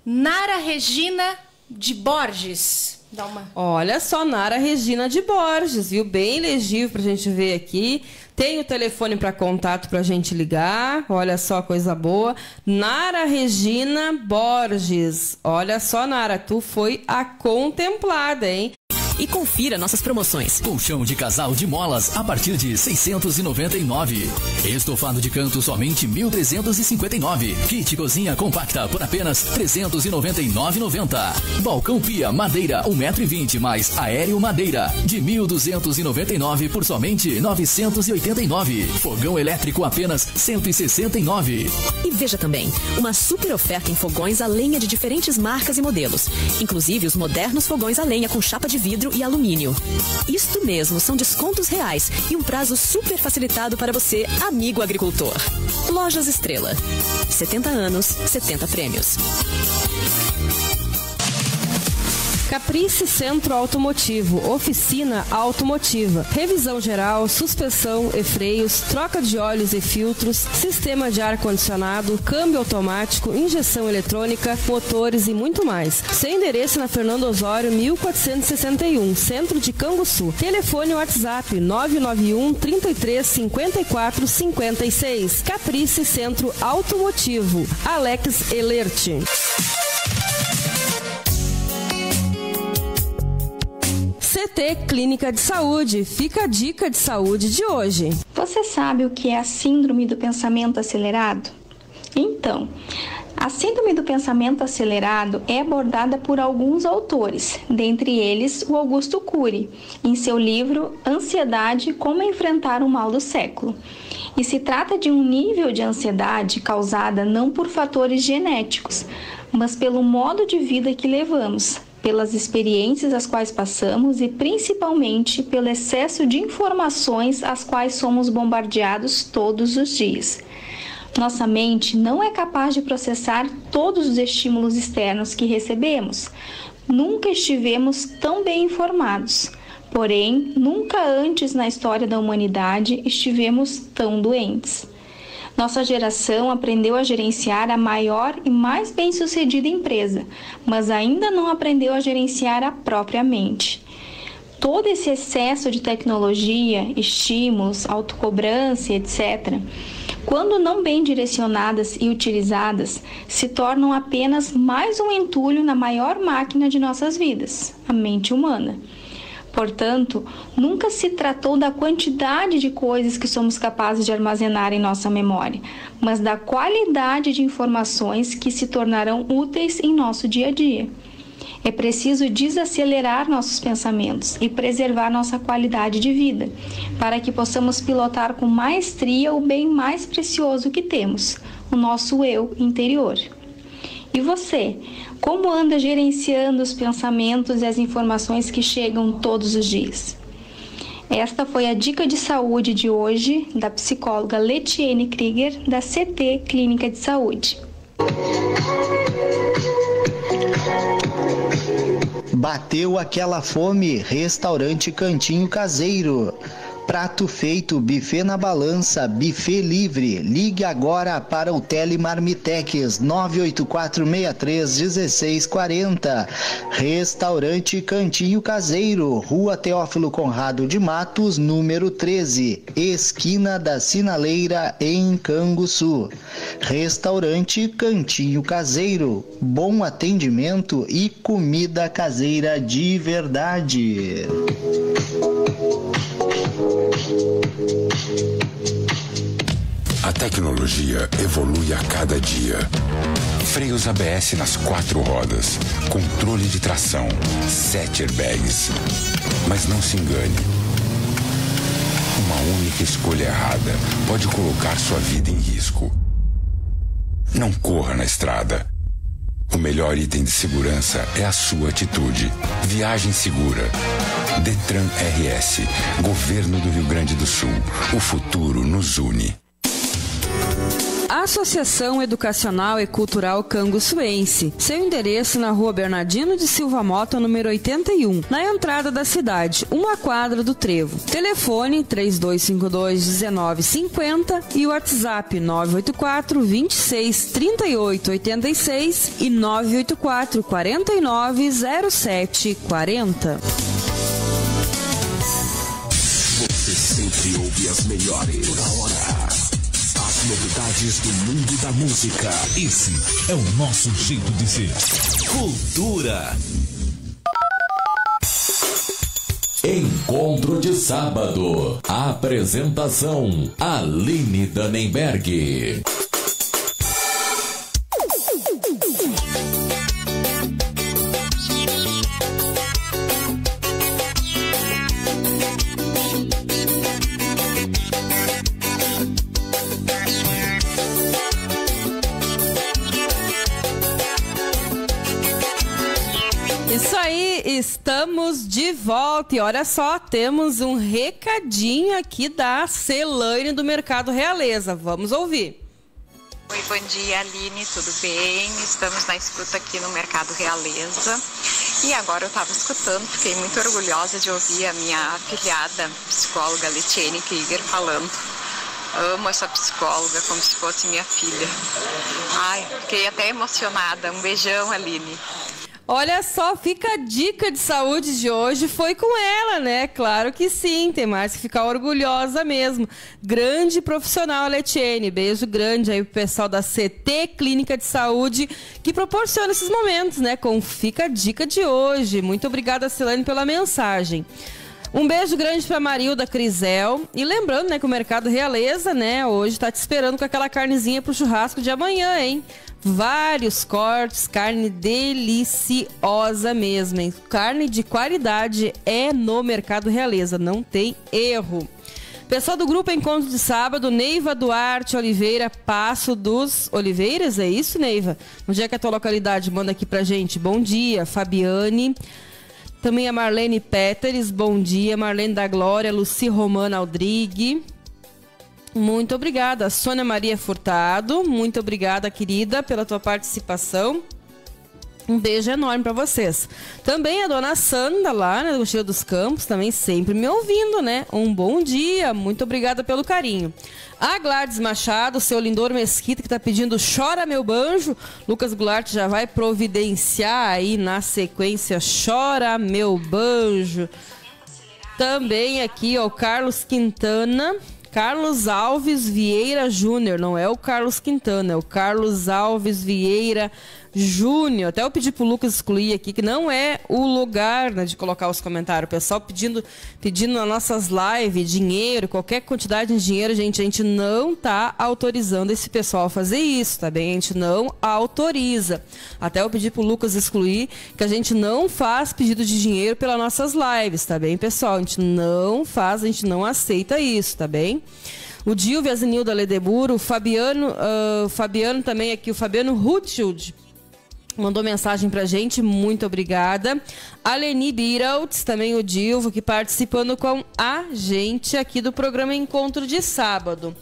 Nara Regina de Borges. Dá uma. Olha só, Nara Regina de Borges, viu? Bem legível pra gente ver aqui. Tem o telefone para contato pra gente ligar. Olha só, coisa boa. Nara Regina Borges. Olha só, Nara, tu foi a contemplada, hein? E confira nossas promoções. Colchão de casal de molas a partir de 699. Estofado de canto somente 1.359. Kit cozinha compacta por apenas 399,90. Balcão pia madeira 1,20m mais aéreo madeira de 1.299 por somente 989. Fogão elétrico apenas 169. E veja também, uma super oferta em fogões a lenha de diferentes marcas e modelos, inclusive os modernos fogões a lenha com chapa de vidro e alumínio. Isto mesmo, são descontos reais e um prazo super facilitado para você, amigo agricultor. Lojas Estrela. 70 anos, 70 prêmios. Caprice Centro Automotivo, oficina automotiva, revisão geral, suspensão e freios, troca de óleos e filtros, sistema de ar condicionado, câmbio automático, injeção eletrônica, motores e muito mais. Seu endereço na Fernando Osório, 1461, centro de Canguçu. Telefone WhatsApp 991 33 54 56. Caprice Centro Automotivo. Alex Elerte. CT Clínica de Saúde. Fica a dica de saúde de hoje. Você sabe o que é a Síndrome do Pensamento Acelerado? Então, a síndrome do pensamento acelerado é abordada por alguns autores, dentre eles o Augusto Cury, em seu livro Ansiedade: Como enfrentar o mal do século. E se trata de um nível de ansiedade causada não por fatores genéticos, mas pelo modo de vida que levamos, pelas experiências às quais passamos e principalmente pelo excesso de informações às quais somos bombardeados todos os dias. Nossa mente não é capaz de processar todos os estímulos externos que recebemos. Nunca estivemos tão bem informados. Porém, nunca antes na história da humanidade estivemos tão doentes. Nossa geração aprendeu a gerenciar a maior e mais bem-sucedida empresa, mas ainda não aprendeu a gerenciar a própria mente. Todo esse excesso de tecnologia, estímulos, autocobrança, etc., quando não bem direcionadas e utilizadas, se tornam apenas mais um entulho na maior máquina de nossas vidas, a mente humana. Portanto, nunca se tratou da quantidade de coisas que somos capazes de armazenar em nossa memória, mas da qualidade de informações que se tornarão úteis em nosso dia a dia. É preciso desacelerar nossos pensamentos e preservar nossa qualidade de vida, para que possamos pilotar com maestria o bem mais precioso que temos, o nosso eu interior. E você, como anda gerenciando os pensamentos e as informações que chegam todos os dias? Esta foi a dica de saúde de hoje da psicóloga Letiene Krieger, da CT Clínica de Saúde. Bateu aquela fome, restaurante Cantinho Caseiro. Prato feito, buffet na balança, buffet livre. Ligue agora para o Telemarmitex 984631640. Restaurante Cantinho Caseiro, Rua Teófilo Conrado de Matos, número 13, esquina da Sinaleira, em Canguçu. Restaurante Cantinho Caseiro, bom atendimento e comida caseira de verdade. A tecnologia evolui a cada dia. Freios ABS nas quatro rodas, controle de tração, sete airbags. Mas não se engane. Uma única escolha errada pode colocar sua vida em risco. Não corra na estrada. O melhor item de segurança é a sua atitude. Viagem segura. Detran RS. Governo do Rio Grande do Sul. O futuro nos une. Associação Educacional e Cultural Canguçuense. Seu endereço na rua Bernardino de Silva Mota, número 81, na entrada da cidade, uma quadra do Trevo. Telefone 3252-1950 e WhatsApp 984 26 38 86 e 984 49 07 40. As melhores. Toda hora. As novidades do mundo da música. Esse é o nosso jeito de ser. Cultura. Encontro de sábado. Apresentação: Aline Danenberg. Estamos de volta e olha só, temos um recadinho aqui da Celaine do Mercado Realeza. Vamos ouvir. Oi, bom dia Aline, tudo bem? Estamos na escuta aqui no Mercado Realeza. E agora eu estava escutando, fiquei muito orgulhosa de ouvir a minha afiliada, psicóloga Letiene Krieger, falando. Amo essa psicóloga como se fosse minha filha. Ai, fiquei até emocionada. Um beijão, Aline. Olha só, fica a dica de saúde de hoje, foi com ela, né? Claro que sim, tem mais que ficar orgulhosa mesmo. Grande profissional, Letiene. Beijo grande aí pro pessoal da CT Clínica de Saúde, que proporciona esses momentos, né? Com Fica a Dica de hoje. Muito obrigada, Celane, pela mensagem. Um beijo grande para Marilda Crisel. E lembrando, né, que o Mercado Realeza, né, hoje tá te esperando com aquela carnezinha pro churrasco de amanhã, hein? Vários cortes, carne deliciosa mesmo, hein? Carne de qualidade é no Mercado Realeza, não tem erro. Pessoal do grupo Encontro de Sábado, Neiva Duarte Oliveira, Passo dos Oliveiras, é isso, Neiva? Onde é que é a tua localidade? Manda aqui pra gente. Bom dia, Fabiane. Também a Marlene Peters, bom dia. Marlene da Glória, Luci Romana Aldrigue. Muito obrigada, Sônia Maria Furtado. Muito obrigada, querida, pela tua participação. Um beijo enorme para vocês. Também a dona Sandra lá, né, do dos Campos, também sempre me ouvindo, né? Um bom dia, muito obrigada pelo carinho. A Gladys Machado, seu Lindor Mesquita, que tá pedindo Chora Meu Banjo. Lucas Goulart já vai providenciar aí na sequência Chora Meu Banjo. Também aqui, ó, o Carlos Quintana. Carlos Alves Vieira Júnior, não é o Carlos Quintana, é o Carlos Alves Vieira Júnior. Até eu pedi pro Lucas excluir aqui, que não é o lugar né, de colocar os comentários. O pessoal pedindo, pedindo nas nossas lives dinheiro, qualquer quantidade de dinheiro, gente, a gente não tá autorizando esse pessoal a fazer isso, tá bem? A gente não autoriza. Até eu pedi pro Lucas excluir que a gente não faz pedido de dinheiro pelas nossas lives, tá bem, pessoal? A gente não faz, a gente não aceita isso, tá bem? O Dilvio Azenilda Ledeburo, o Fabiano, uh, Fabiano também aqui, o Fabiano Rothschild mandou mensagem pra gente, muito obrigada. A Leni Beatles, também o Dilvo, que participando com a gente aqui do programa Encontro de Sábado.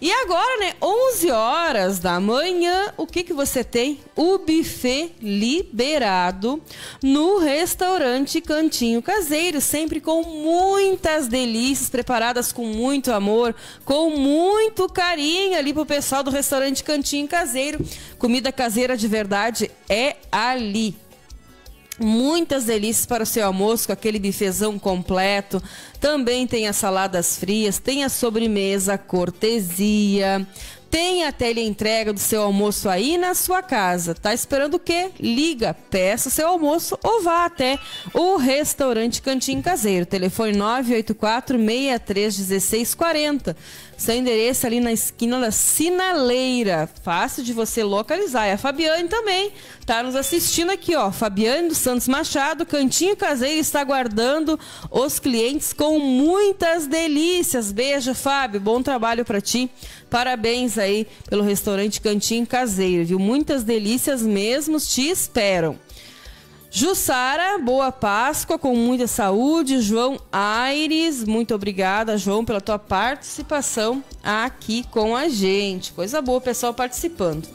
E agora, né, 11 horas da manhã, o que que você tem? O buffet liberado no restaurante Cantinho Caseiro, sempre com muitas delícias preparadas com muito amor, com muito carinho ali pro pessoal do restaurante Cantinho Caseiro. Comida caseira de verdade é ali muitas delícias para o seu almoço, com aquele bifezão completo. Também tem as saladas frias, tem a sobremesa cortesia. Tem a teleentrega do seu almoço aí na sua casa. Tá esperando o quê? Liga, peça seu almoço ou vá até o restaurante Cantinho Caseiro. Telefone 984 63 1640. Seu endereço ali na esquina da Sinaleira. Fácil de você localizar. E a Fabiane também está nos assistindo aqui, ó. Fabiane dos Santos Machado, Cantinho Caseiro, está aguardando os clientes com muitas delícias. Beijo, Fábio. Bom trabalho para ti. Parabéns aí pelo restaurante Cantinho Caseiro, viu? Muitas delícias mesmo te esperam. Jussara, boa Páscoa, com muita saúde. João Aires, muito obrigada, João, pela tua participação aqui com a gente. Coisa boa, pessoal participando.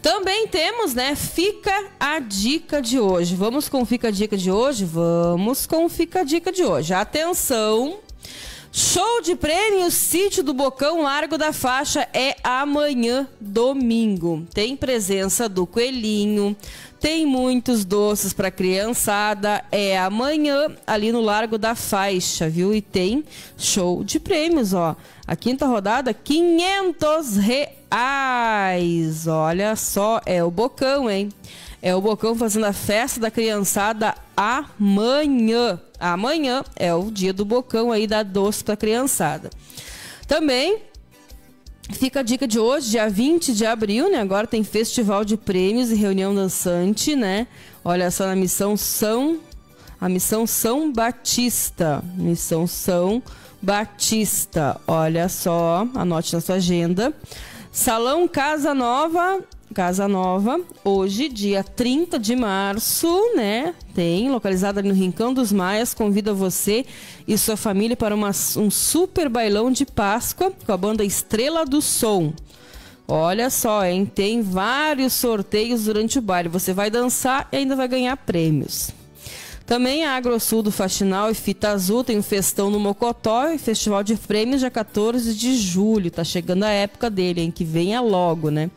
Também temos, né? Fica a dica de hoje. Vamos com Fica a dica de hoje? Vamos com Fica a dica de hoje. Atenção! Show de prêmios Sítio do Bocão Largo da Faixa é amanhã, domingo. Tem presença do Coelhinho, tem muitos doces para criançada. É amanhã ali no Largo da Faixa, viu? E tem show de prêmios, ó. A quinta rodada, 500 reais. Olha só, é o Bocão, hein? É o Bocão fazendo a festa da criançada amanhã. Amanhã é o dia do Bocão aí da doce para criançada. Também Fica a dica de hoje, dia 20 de abril, né? Agora tem festival de prêmios e reunião dançante, né? Olha só na missão São a missão São Batista, missão São Batista. Olha só, anote na sua agenda. Salão Casa Nova Casa Nova, hoje, dia 30 de março, né? Tem, localizada ali no Rincão dos Maias, convida você e sua família para uma, um super bailão de Páscoa com a banda Estrela do Som. Olha só, hein? Tem vários sorteios durante o baile. Você vai dançar e ainda vai ganhar prêmios. Também a AgroSul do Faxinal e Fita Azul tem um festão no Mocotó e Festival de Prêmios dia 14 de julho. Tá chegando a época dele, hein? Que venha logo, né?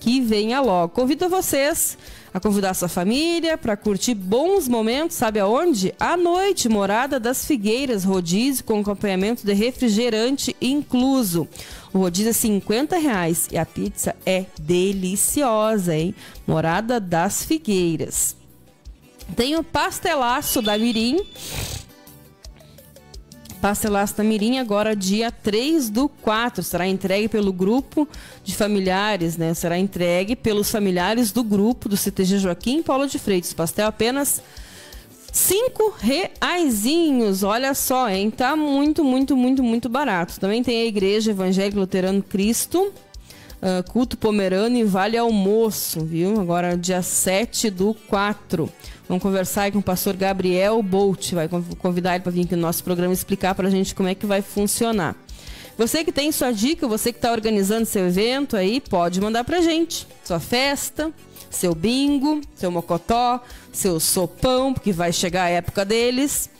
Que venha logo. Convido vocês a convidar sua família para curtir bons momentos, sabe aonde? À noite, Morada das Figueiras, rodízio com acompanhamento de refrigerante incluso. O rodízio é 50 reais e a pizza é deliciosa, hein? Morada das Figueiras. Tem o pastelaço da Mirim. Pastelaço da Mirim, agora dia 3 do 4. Será entregue pelo grupo de familiares, né? Será entregue pelos familiares do grupo do CTG Joaquim Paulo de Freitas. Pastel apenas cinco reaisinhos, olha só, hein? Tá muito, muito, muito, muito barato. Também tem a Igreja Evangélica Luterano Cristo, uh, culto pomerano e vale almoço, viu? Agora dia 7 do 4. Vamos conversar com o pastor Gabriel Bolt, vai convidar ele para vir aqui no nosso programa explicar para a gente como é que vai funcionar. Você que tem sua dica, você que está organizando seu evento aí, pode mandar para gente. Sua festa, seu bingo, seu mocotó, seu sopão, porque vai chegar a época deles.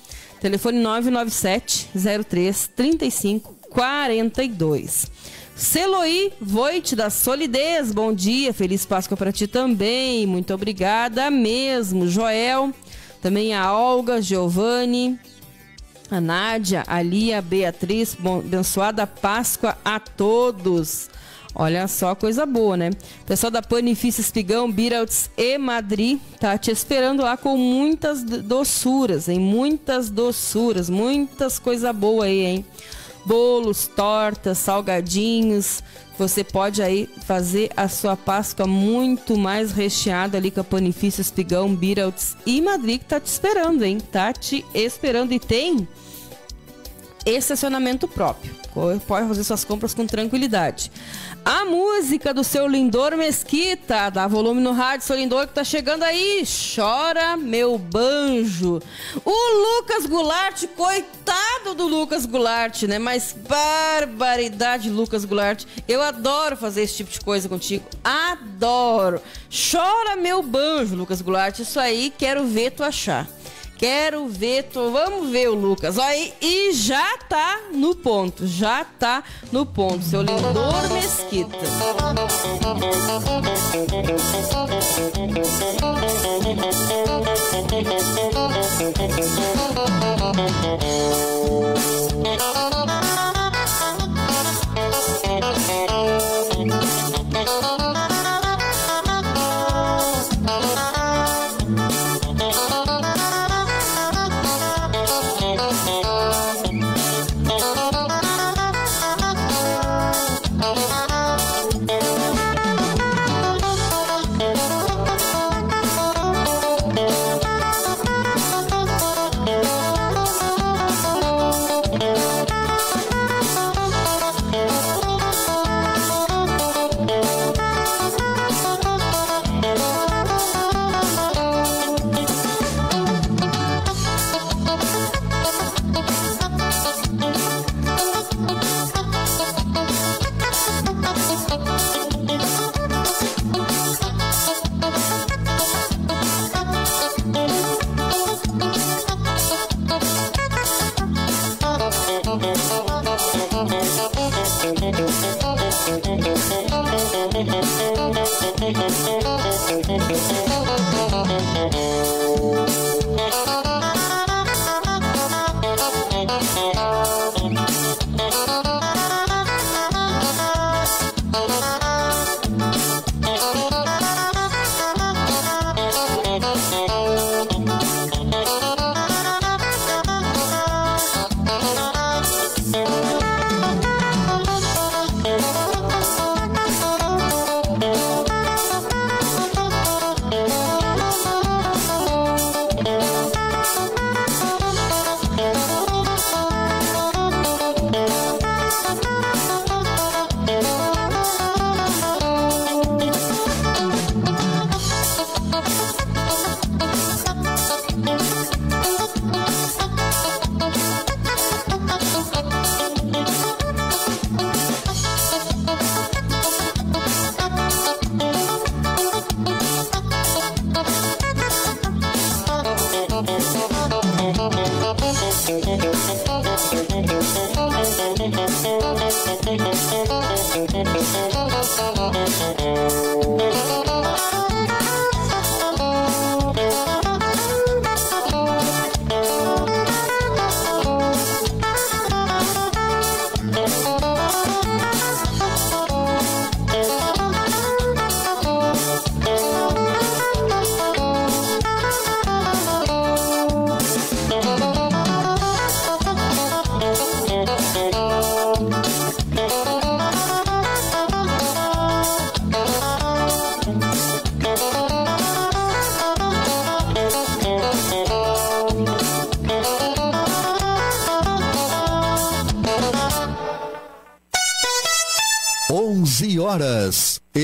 Telefone 997 03 35 42. Celoí Voit da Solidez, bom dia, feliz Páscoa para ti também, muito obrigada mesmo. Joel, também a Olga, Giovanni, a Nádia, a Lia, a Beatriz, bom, abençoada Páscoa a todos. Olha só, coisa boa, né? Pessoal da Panifício Espigão, Biralts e Madrid tá te esperando lá com muitas doçuras, hein? Muitas doçuras, muitas coisa boa aí, hein? Bolos, tortas, salgadinhos. Você pode aí fazer a sua Páscoa muito mais recheada ali com a Panifício Espigão, Biralts e Madrid que tá te esperando, hein? Tá te esperando e tem estacionamento próprio. Pode fazer suas compras com tranquilidade. A música do seu Lindor Mesquita, dá volume no rádio, seu Lindor que tá chegando aí. Chora, meu banjo. O Lucas Goulart, coitado do Lucas Goulart, né? Mas barbaridade, Lucas Goulart. Eu adoro fazer esse tipo de coisa contigo. Adoro. Chora, meu banjo, Lucas Goulart. Isso aí, quero ver tu achar. Quero ver, tô, vamos ver o Lucas. Aí, e já tá no ponto, já tá no ponto, seu Lindor Mesquita. Música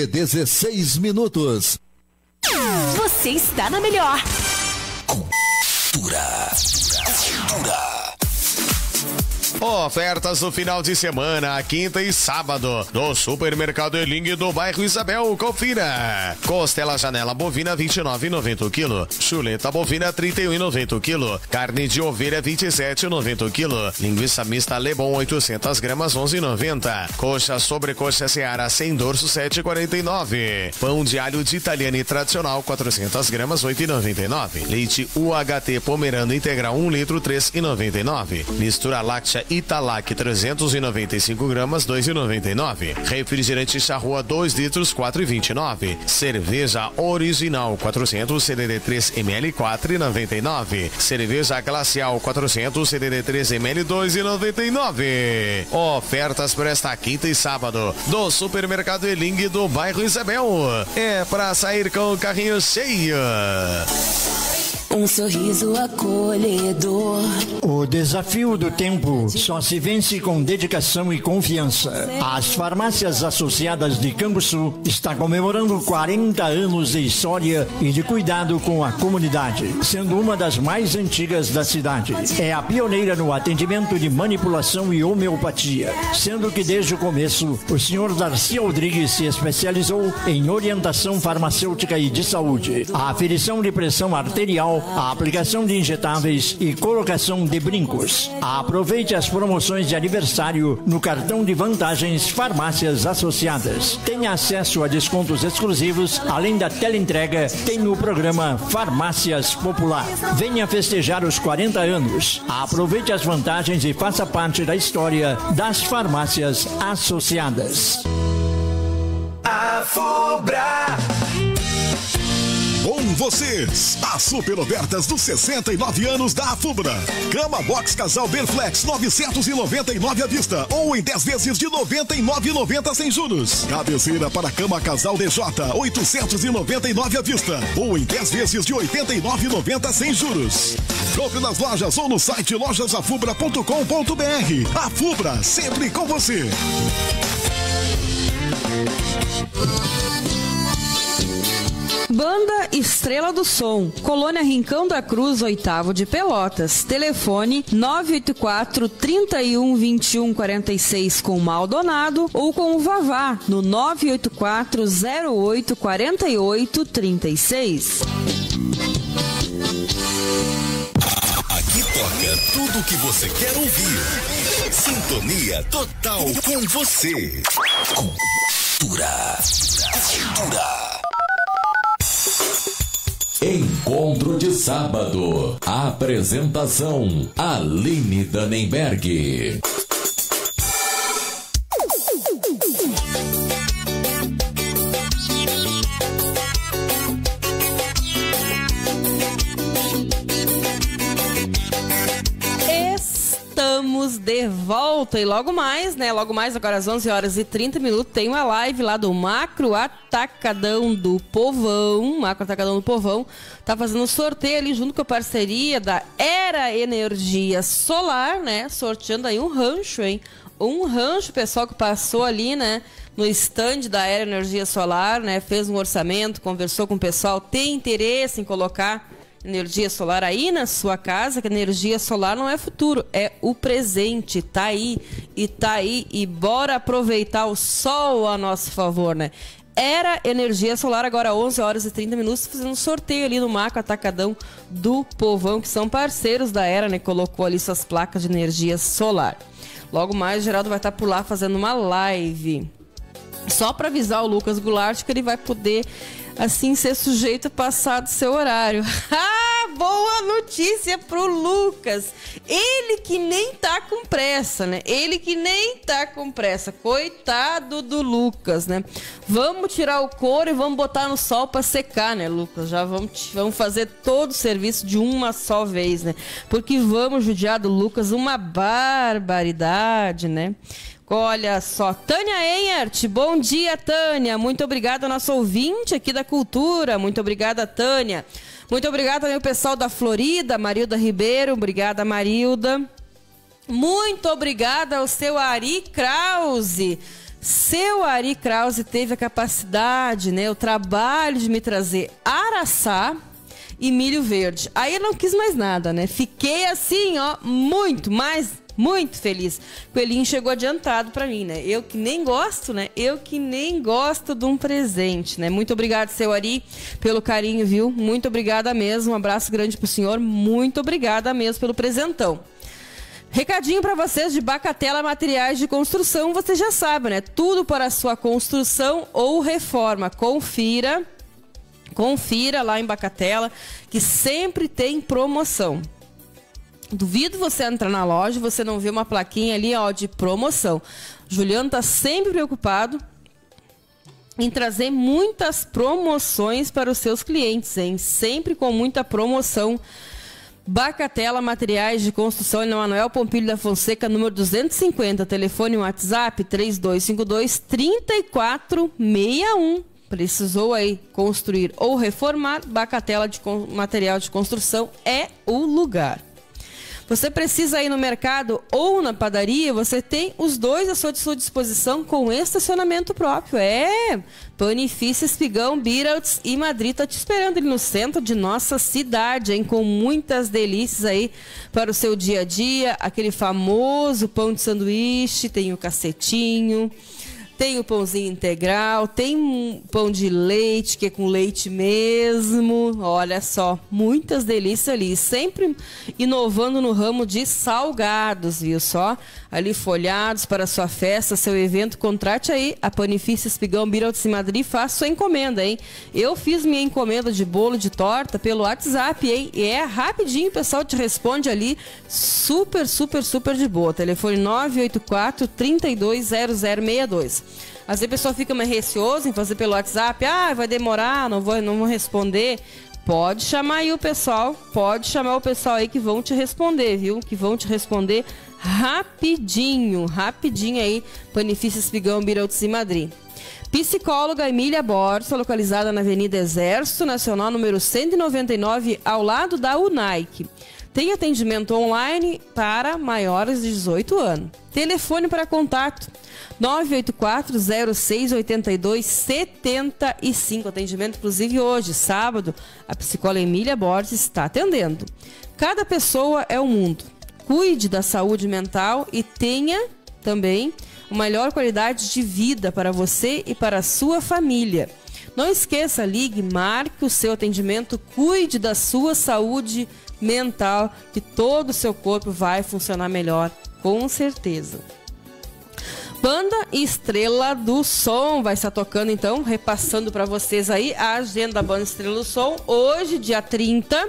e 16 minutos. Você está na melhor. Ofertas no final de semana, quinta e sábado, no Supermercado Eling do bairro Isabel. Confira. Costela janela bovina 29,90 kg. Chuleta bovina 31,90 kg. Carne de ovelha 27,90 kg. Linguiça mista Lebon 800 gramas 11,90. Coxa sobre coxa Seara sem dorso 7,49. Pão de alho de italiane tradicional 400 gramas 8,99. Leite UHT Pomerano integral 1 litro 3,99. Mistura láctea Italac 395 gramas 2,99. Refrigerante Charrua 2 litros 4,29. Cerveja original 400 CDD 3 ml 4,99. Cerveja glacial 400 CDD 3 ml 2,99. Ofertas para esta quinta e sábado do Supermercado Eling do bairro Isabel. É para sair com o carrinho cheio. Um sorriso acolhedor. O desafio do tempo só se vence com dedicação e confiança. As farmácias associadas de Canguçu está comemorando 40 anos de história e de cuidado com a comunidade, sendo uma das mais antigas da cidade. É a pioneira no atendimento de manipulação e homeopatia, sendo que desde o começo o senhor Darcy Rodrigues se especializou em orientação farmacêutica e de saúde, a aferição de pressão arterial, a aplicação de injetáveis e colocação de brincos. Aproveite as promoções de aniversário no cartão de vantagens Farmácias Associadas. Tenha acesso a descontos exclusivos, além da teleentrega, tem o programa Farmácias Popular. Venha festejar os 40 anos. Aproveite as vantagens e faça parte da história das farmácias associadas. A Fubra. Com vocês, as super ofertas dos 69 anos da Afubra. Cama Box Casal Benflex 999 à vista ou em 10 vezes de 99,90 sem juros. Cabeceira para cama Casal DJ 899 à vista ou em 10 vezes de 89,90 sem juros. Compre nas lojas ou no site lojasafubra.com.br. Afubra, sempre com você. Banda Estrela do Som, Colônia Rincão da Cruz, oitavo de Pelotas. Telefone 984 31 21 46 com Maldonado ou com o Vavá no 984 08 48 36. Aqui toca tudo o que você quer ouvir. Sintonia total com você. Cultura. Cultura. Encontro de sábado. Apresentação: Aline Danenberg. Volta e logo mais, né? Logo mais, agora às 11 horas e 30 minutos, tem uma live lá do Macro Atacadão do Povão. Macro Atacadão do Povão tá fazendo um sorteio ali junto com a parceria da Era Energia Solar, né? Sorteando aí um rancho, hein? Um rancho, pessoal que passou ali, né? No stand da Era Energia Solar, né? Fez um orçamento, conversou com o pessoal, tem interesse em colocar energia solar aí na sua casa, que energia solar não é futuro, é o presente, tá aí e tá aí e bora aproveitar o sol a nosso favor, né? Era energia solar agora 11 horas e 30 minutos fazendo um sorteio ali no Maco Atacadão do Povão, que são parceiros da Era, né? Colocou ali suas placas de energia solar. Logo mais, Geraldo vai estar por lá fazendo uma live. Só para avisar o Lucas Goulart que ele vai poder, assim, ser sujeito a passar do seu horário. <laughs> ah, boa notícia pro Lucas! Ele que nem tá com pressa, né? Ele que nem tá com pressa. Coitado do Lucas, né? Vamos tirar o couro e vamos botar no sol para secar, né, Lucas? Já vamos, vamos fazer todo o serviço de uma só vez, né? Porque vamos judiar do Lucas uma barbaridade, né? Olha só, Tânia Enhert, bom dia, Tânia. Muito obrigada, nosso ouvinte aqui da Cultura. Muito obrigada, Tânia. Muito obrigada também o pessoal da Florida, Marilda Ribeiro. Obrigada, Marilda. Muito obrigada ao seu Ari Krause. Seu Ari Krause teve a capacidade, né, o trabalho de me trazer araçá e milho verde. Aí eu não quis mais nada, né? Fiquei assim, ó, muito, mais muito feliz. Coelhinho chegou adiantado para mim, né? Eu que nem gosto, né? Eu que nem gosto de um presente, né? Muito obrigado, seu Ari, pelo carinho, viu? Muito obrigada mesmo. Um abraço grande pro senhor. Muito obrigada mesmo pelo presentão. Recadinho para vocês de Bacatela Materiais de Construção, você já sabe, né? Tudo para sua construção ou reforma. Confira, confira lá em Bacatela, que sempre tem promoção. Duvido você entrar na loja e você não ver uma plaquinha ali, ó, de promoção. Juliano tá sempre preocupado em trazer muitas promoções para os seus clientes, hein? Sempre com muita promoção. Bacatela Materiais de Construção em Manuel Pompilho da Fonseca, número 250, telefone WhatsApp 3252 3461. Precisou aí construir ou reformar, Bacatela de Material de Construção é o lugar. Você precisa ir no mercado ou na padaria, você tem os dois à sua disposição com estacionamento próprio. É, Panifício, Espigão, Biralds e Madrid tá te esperando ali no centro de nossa cidade, hein? Com muitas delícias aí para o seu dia a dia. Aquele famoso pão de sanduíche, tem o cacetinho tem o pãozinho integral, tem um pão de leite, que é com leite mesmo. Olha só, muitas delícias ali. Sempre inovando no ramo de salgados, viu só? Ali folhados para sua festa, seu evento. Contrate aí a Panifício Espigão Biraldes Madrid e faça sua encomenda, hein? Eu fiz minha encomenda de bolo de torta pelo WhatsApp, hein? E é rapidinho, o pessoal te responde ali. Super, super, super de boa. Telefone 984 320062. Às vezes a pessoa fica mais receosa em fazer pelo WhatsApp. Ah, vai demorar, não vou, não vou responder. Pode chamar aí o pessoal, pode chamar o pessoal aí que vão te responder, viu? Que vão te responder rapidinho, rapidinho aí. Panifício Espigão, Birautos e Madrid. Psicóloga Emília Borsa, localizada na Avenida Exército Nacional, número 199, ao lado da UNAIC. Tem atendimento online para maiores de 18 anos. Telefone para contato 984 06 82 75. Atendimento, inclusive hoje, sábado, a psicóloga Emília Borges está atendendo. Cada pessoa é um mundo. Cuide da saúde mental e tenha também uma melhor qualidade de vida para você e para a sua família. Não esqueça, ligue, marque o seu atendimento, cuide da sua saúde mental que todo o seu corpo vai funcionar melhor, com certeza. Banda Estrela do Som vai estar tocando então, repassando para vocês aí a agenda da Banda Estrela do Som, hoje, dia 30.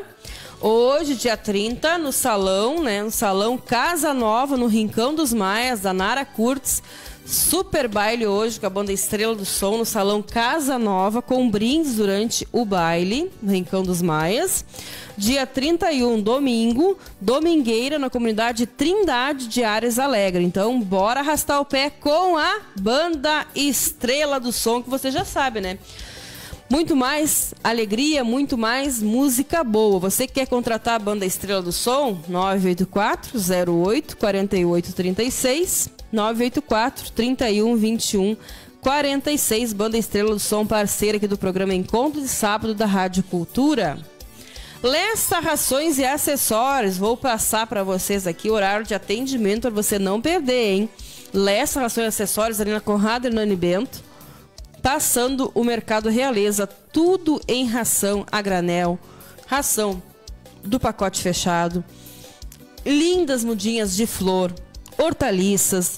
Hoje, dia 30, no salão, né? No salão Casa Nova, no Rincão dos Maias, da Nara Curtis. Super baile hoje com a banda Estrela do Som no Salão Casa Nova, com brindes durante o baile, no Rincão dos Maias. Dia 31, domingo, domingueira na comunidade Trindade de Ares Alegre. Então, bora arrastar o pé com a banda Estrela do Som, que você já sabe, né? Muito mais alegria, muito mais música boa. Você que quer contratar a banda Estrela do Som? 984 08 4836 984 31 21 46, Banda Estrela do Som, parceira aqui do programa Encontro de Sábado da Rádio Cultura. Lessa Rações e Acessórios, vou passar para vocês aqui o horário de atendimento para você não perder, hein? Lessa Rações e Acessórios ali na Conrado Hernani Bento, passando o Mercado Realeza, tudo em ração a granel, ração do pacote fechado, lindas mudinhas de flor, hortaliças,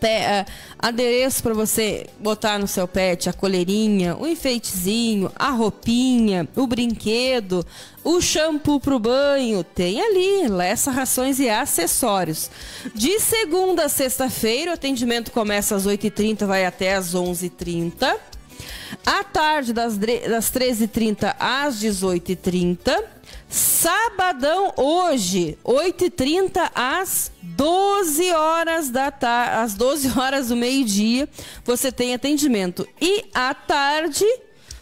pe- uh, adereço para você botar no seu pet, a coleirinha, o enfeitezinho, a roupinha, o brinquedo, o shampoo pro banho, tem ali, Lessa Rações e Acessórios. De segunda a sexta-feira, o atendimento começa às 8h30, vai até às 11h30. À tarde, das, das 13h30 às 18h30. Sabadão hoje, 8h30 às 12 horas da tarde, às 12 <laughs> horas do meio-dia, você tem atendimento. E à tarde,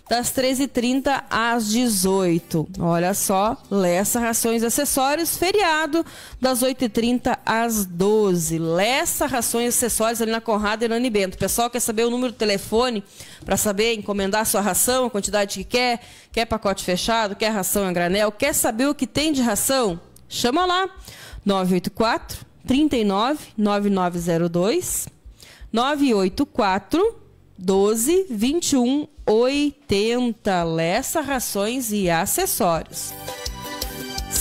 das 13h30 às 18 Olha só, Lessa Rações e Acessórios, feriado, das 8h30 às 12 Lessa Rações e Acessórios ali na Conrado e Nani Bento. Pessoal, quer saber o número do telefone para saber encomendar sua ração, a quantidade que quer? Quer pacote fechado? Quer ração a granel? Quer saber o que tem de ração? Chama lá, 984 39 9902 984 12 21 80 Lessa Rações e Acessórios.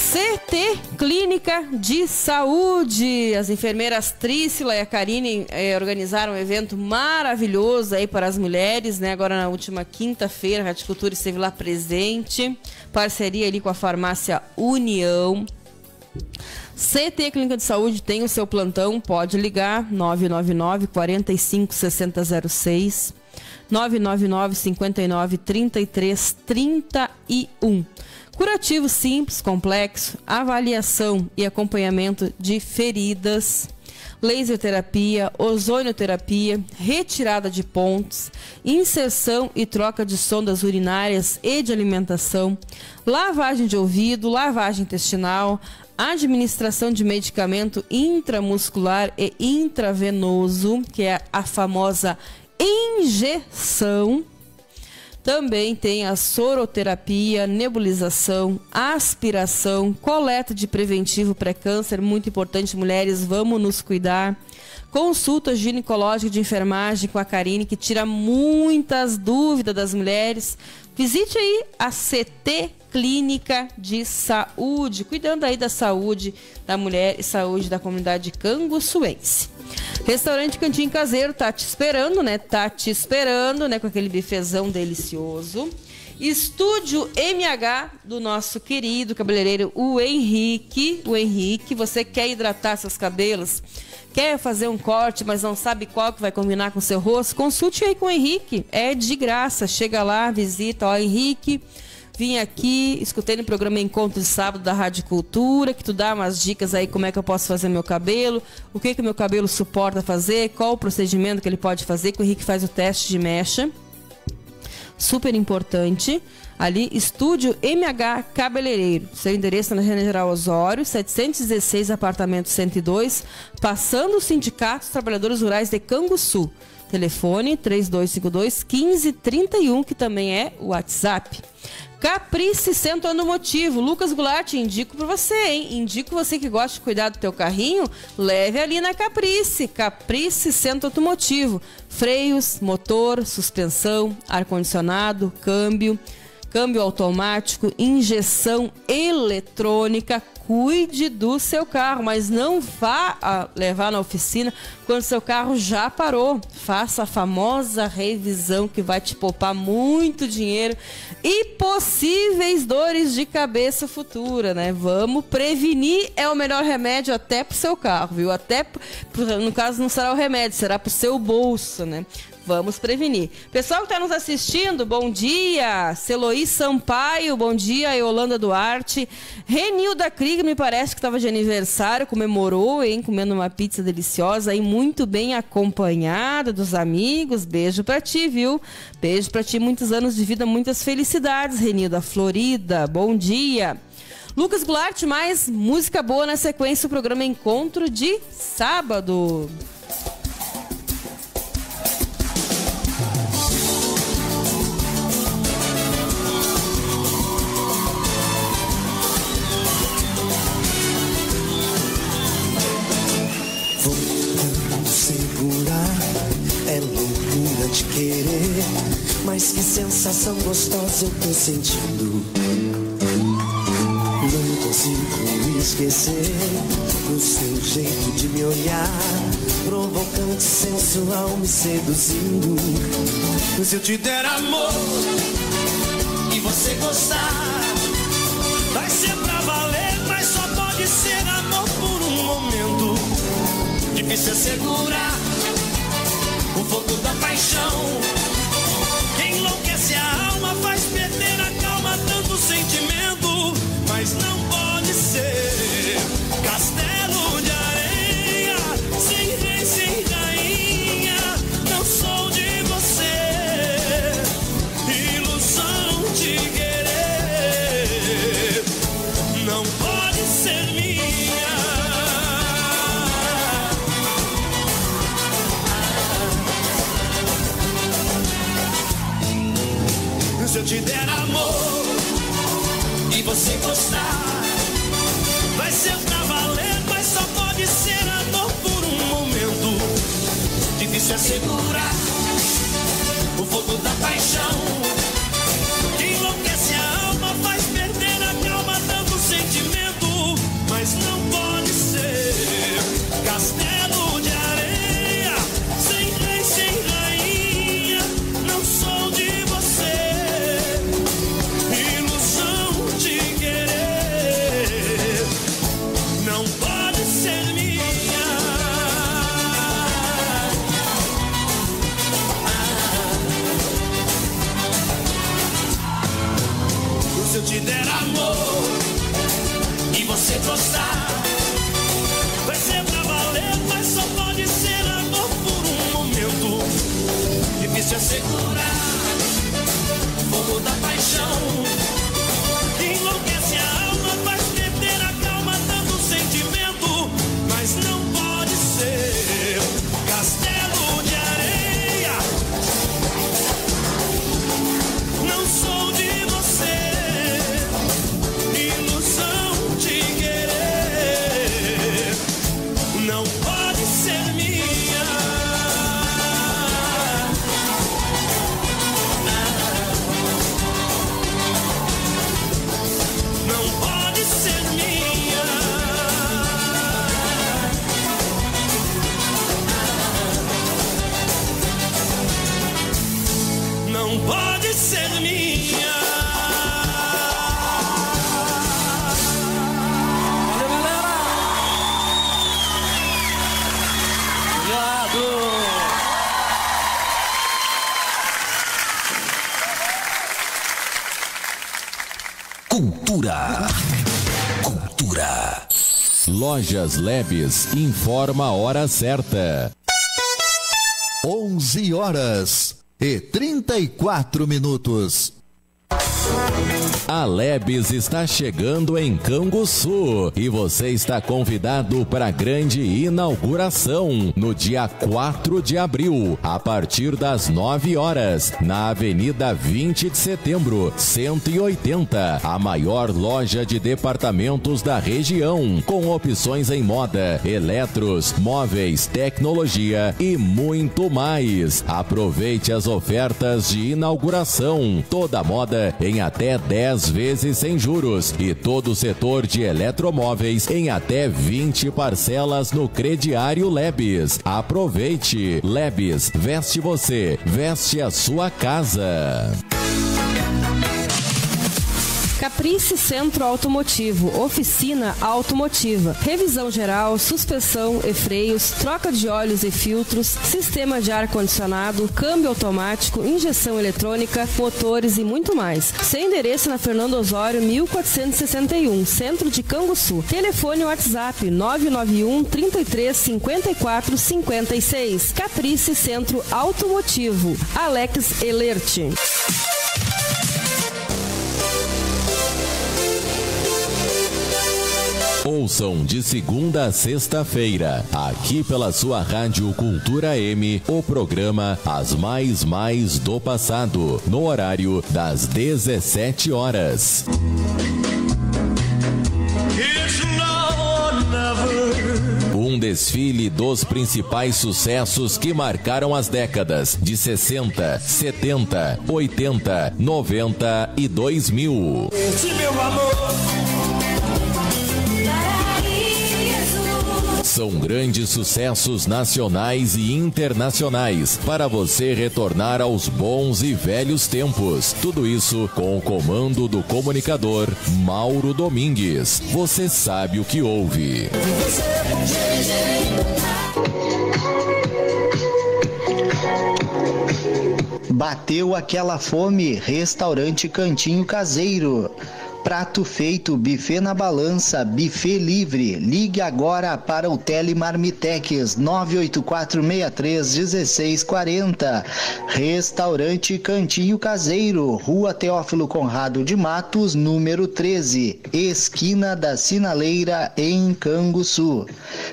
CT Clínica de Saúde. As enfermeiras Trícila e a Karine eh, organizaram um evento maravilhoso aí para as mulheres, né? Agora na última quinta-feira, a Radicultura esteve lá presente. Parceria ali com a farmácia União. CT Clínica de Saúde tem o seu plantão, pode ligar 999 45 6006 999 59 33 31. Curativo simples, complexo, avaliação e acompanhamento de feridas, laser terapia, ozonioterapia, retirada de pontos, inserção e troca de sondas urinárias e de alimentação, lavagem de ouvido, lavagem intestinal, administração de medicamento intramuscular e intravenoso, que é a famosa injeção. Também tem a soroterapia, nebulização, aspiração, coleta de preventivo pré-câncer, muito importante, mulheres, vamos nos cuidar. Consulta ginecológica de enfermagem com a Karine, que tira muitas dúvidas das mulheres. Visite aí a CT Clínica de Saúde, cuidando aí da saúde da mulher e saúde da comunidade canguçuense. Restaurante Cantinho Caseiro tá te esperando, né? Tá te esperando, né? Com aquele bifezão delicioso. Estúdio MH do nosso querido cabeleireiro, o Henrique. O Henrique, você quer hidratar seus cabelos? Quer fazer um corte, mas não sabe qual que vai combinar com seu rosto? Consulte aí com o Henrique. É de graça. Chega lá, visita, ó, Henrique. Vim aqui, escutei no programa Encontro de Sábado da Rádio Cultura, que tu dá umas dicas aí como é que eu posso fazer meu cabelo, o que que meu cabelo suporta fazer, qual o procedimento que ele pode fazer, que o Henrique faz o teste de mecha. Super importante. Ali, Estúdio MH Cabeleireiro. Seu endereço na General Osório, 716, apartamento 102, passando o Sindicato dos Trabalhadores Rurais de Canguçu. Telefone 3252 1531, que também é o WhatsApp. Caprice Centro Automotivo. Lucas Goulart, indico para você, hein? Indico você que gosta de cuidar do teu carrinho, leve ali na Caprice. Caprice Centro Automotivo. Freios, motor, suspensão, ar-condicionado, câmbio, câmbio automático, injeção eletrônica. Cuide do seu carro, mas não vá levar na oficina quando seu carro já parou. Faça a famosa revisão que vai te poupar muito dinheiro e possíveis dores de cabeça futura, né? Vamos prevenir é o melhor remédio até pro seu carro, viu? Até no caso não será o remédio, será pro seu bolso, né? Vamos prevenir. Pessoal que está nos assistindo, bom dia. Celoí Sampaio, bom dia. Yolanda Duarte. Renilda Krieger, me parece que estava de aniversário, comemorou, hein? Comendo uma pizza deliciosa e muito bem acompanhada dos amigos. Beijo pra ti, viu? Beijo pra ti, muitos anos de vida, muitas felicidades, Renilda. Florida, bom dia. Lucas Goulart, mais música boa na sequência, o programa Encontro de sábado. Mas que sensação gostosa eu tô sentindo. Não consigo esquecer no seu jeito de me olhar, provocante, sensual, me seduzindo. Se eu te der amor e você gostar, vai ser pra valer, mas só pode ser amor por um momento. Difícil é segurar o fogo da paixão. Alma faz perder a calma, tanto sentimento, mas não pode ser Se eu te der amor e você gostar, vai ser pra valer, mas só pode ser amor por um momento. Difícil é segurar o fogo da paixão. Segurar Lojas Lebes informa a hora certa. 11 horas e 34 minutos. A Lebes está chegando em Canguçu e você está convidado para a grande inauguração no dia 4 de abril, a partir das 9 horas, na Avenida 20 de Setembro, 180, a maior loja de departamentos da região, com opções em moda, eletros, móveis, tecnologia e muito mais. Aproveite as ofertas de inauguração, toda moda em até 10 vezes sem juros e todo o setor de eletromóveis em até 20 parcelas no crediário Lebes. Aproveite! Lebes, veste você, veste a sua casa. Caprice Centro Automotivo, oficina automotiva, revisão geral, suspensão e freios, troca de óleos e filtros, sistema de ar condicionado, câmbio automático, injeção eletrônica, motores e muito mais. Seu endereço na Fernando Osório 1461, Centro de Canguçu. Telefone WhatsApp 991 33 54 56. Caprice Centro Automotivo. Alex Elerte. Ouçam de segunda a sexta-feira, aqui pela sua Rádio Cultura M, o programa As Mais Mais do Passado, no horário das 17 horas. Um desfile dos principais sucessos que marcaram as décadas de 60, 70, 80, 90 e 2000. Esse meu amor. São grandes sucessos nacionais e internacionais para você retornar aos bons e velhos tempos. Tudo isso com o comando do comunicador Mauro Domingues. Você sabe o que ouve. Bateu aquela fome, restaurante Cantinho Caseiro. Prato feito, buffet na balança, buffet livre. Ligue agora para o Telemarmitex 984631640. Restaurante Cantinho Caseiro, Rua Teófilo Conrado de Matos, número 13, esquina da Sinaleira em Canguçu.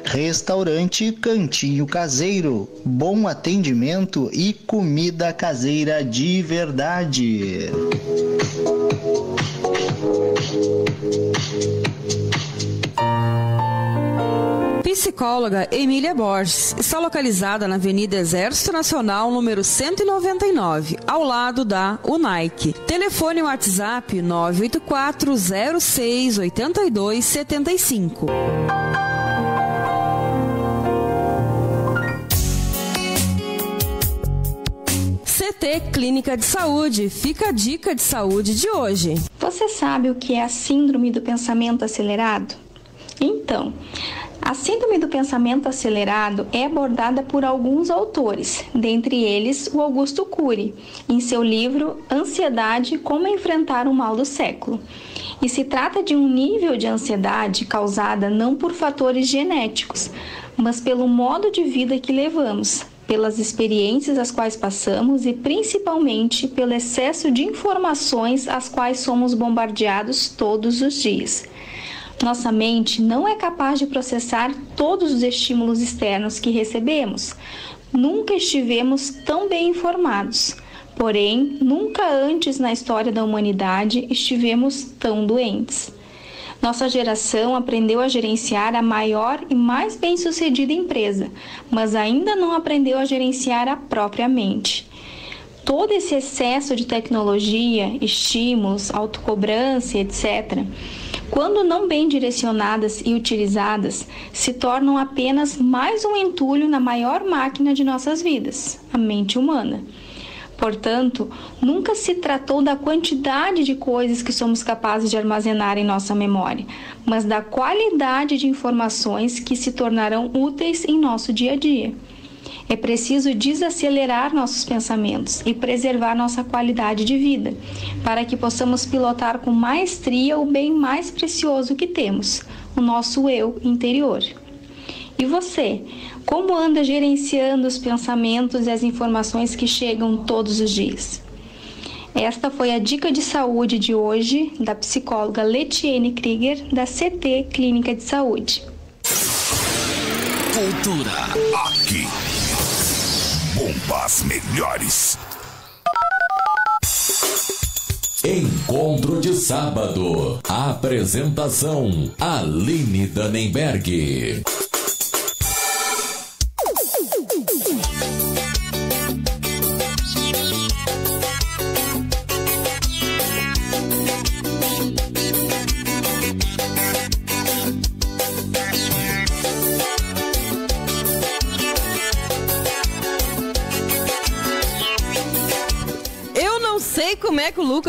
Restaurante Cantinho Caseiro, bom atendimento e comida caseira de verdade. Psicóloga Emília Borges está localizada na Avenida Exército Nacional, número 199, ao lado da Unike. Telefone WhatsApp 984 06 82 75. CT Clínica de Saúde. Fica a dica de saúde de hoje. Você sabe o que é a síndrome do pensamento acelerado? Então, a síndrome do pensamento acelerado é abordada por alguns autores, dentre eles o Augusto Cury, em seu livro Ansiedade: Como enfrentar o mal do século. E se trata de um nível de ansiedade causada não por fatores genéticos, mas pelo modo de vida que levamos, pelas experiências às quais passamos e principalmente pelo excesso de informações às quais somos bombardeados todos os dias. Nossa mente não é capaz de processar todos os estímulos externos que recebemos. Nunca estivemos tão bem informados. Porém, nunca antes na história da humanidade estivemos tão doentes. Nossa geração aprendeu a gerenciar a maior e mais bem-sucedida empresa, mas ainda não aprendeu a gerenciar a própria mente. Todo esse excesso de tecnologia, estímulos, autocobrança, etc., quando não bem direcionadas e utilizadas, se tornam apenas mais um entulho na maior máquina de nossas vidas, a mente humana. Portanto, nunca se tratou da quantidade de coisas que somos capazes de armazenar em nossa memória, mas da qualidade de informações que se tornarão úteis em nosso dia a dia. É preciso desacelerar nossos pensamentos e preservar nossa qualidade de vida, para que possamos pilotar com maestria o bem mais precioso que temos, o nosso eu interior. E você, como anda gerenciando os pensamentos e as informações que chegam todos os dias? Esta foi a dica de saúde de hoje da psicóloga Letiene Krieger, da CT Clínica de Saúde. Cultura aqui. Bombas melhores. Encontro de sábado. Apresentação: Aline Danenberg.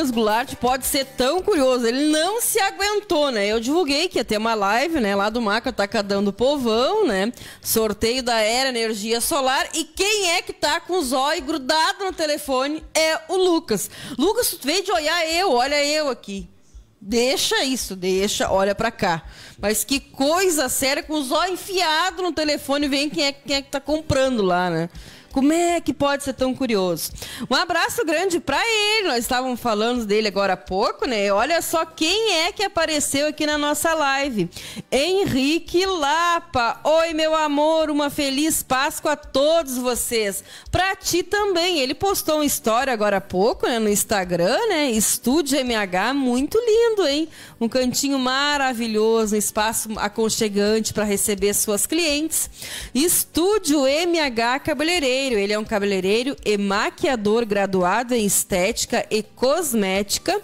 O Lucas Goulart pode ser tão curioso. Ele não se aguentou, né? Eu divulguei que ia ter uma live, né? Lá do Maca Atacadão do Povão, né? Sorteio da Era Energia Solar. E quem é que tá com os olhos grudados no telefone é o Lucas. Lucas, tu veio de olhar eu, olha eu aqui. Deixa isso, deixa, olha pra cá. Mas que coisa séria, com os olhos enfiados no telefone, vem quem é, quem é que tá comprando lá, né? Como é que pode ser tão curioso? Um abraço grande para ele. Nós estávamos falando dele agora há pouco, né? Olha só quem é que apareceu aqui na nossa live. Henrique Lapa. Oi, meu amor, uma feliz Páscoa a todos vocês. Para ti também. Ele postou uma história agora há pouco, né, no Instagram, né? Estúdio MH, muito lindo, hein? Um cantinho maravilhoso, um espaço aconchegante para receber suas clientes. Estúdio MH Cabeleireiro. Ele é um cabeleireiro e maquiador graduado em estética e cosmética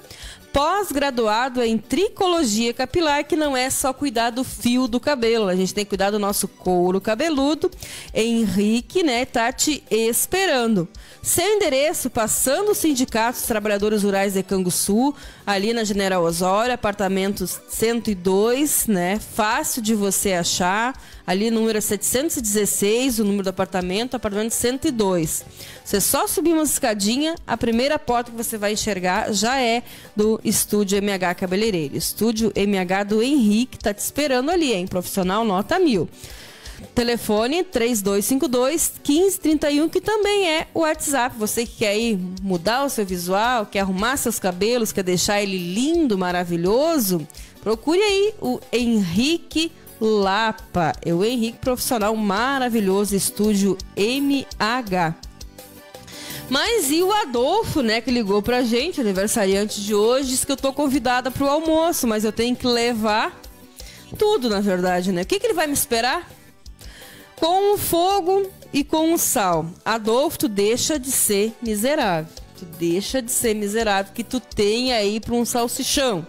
pós-graduado em tricologia capilar, que não é só cuidar do fio do cabelo, a gente tem que cuidar do nosso couro cabeludo. Henrique, né, tá te esperando. Seu endereço, passando o Sindicato dos Trabalhadores Rurais de Canguçu, ali na General Osório, apartamento 102, né? Fácil de você achar. Ali número 716, o número do apartamento, apartamento 102. Você só subir uma escadinha, a primeira porta que você vai enxergar já é do Estúdio MH Cabeleireiro. Estúdio MH do Henrique tá te esperando ali, hein? Profissional nota mil. Telefone 3252 1531, que também é o WhatsApp. Você que quer ir mudar o seu visual, quer arrumar seus cabelos, quer deixar ele lindo, maravilhoso, procure aí o Henrique Lapa. É o Henrique Profissional Maravilhoso Estúdio MH. Mas e o Adolfo, né, que ligou pra gente, aniversariante de hoje, disse que eu tô convidada pro almoço, mas eu tenho que levar tudo, na verdade, né? O que, que ele vai me esperar? Com o fogo e com o sal. Adolfo, tu deixa de ser miserável. Tu deixa de ser miserável que tu tem aí para um salsichão.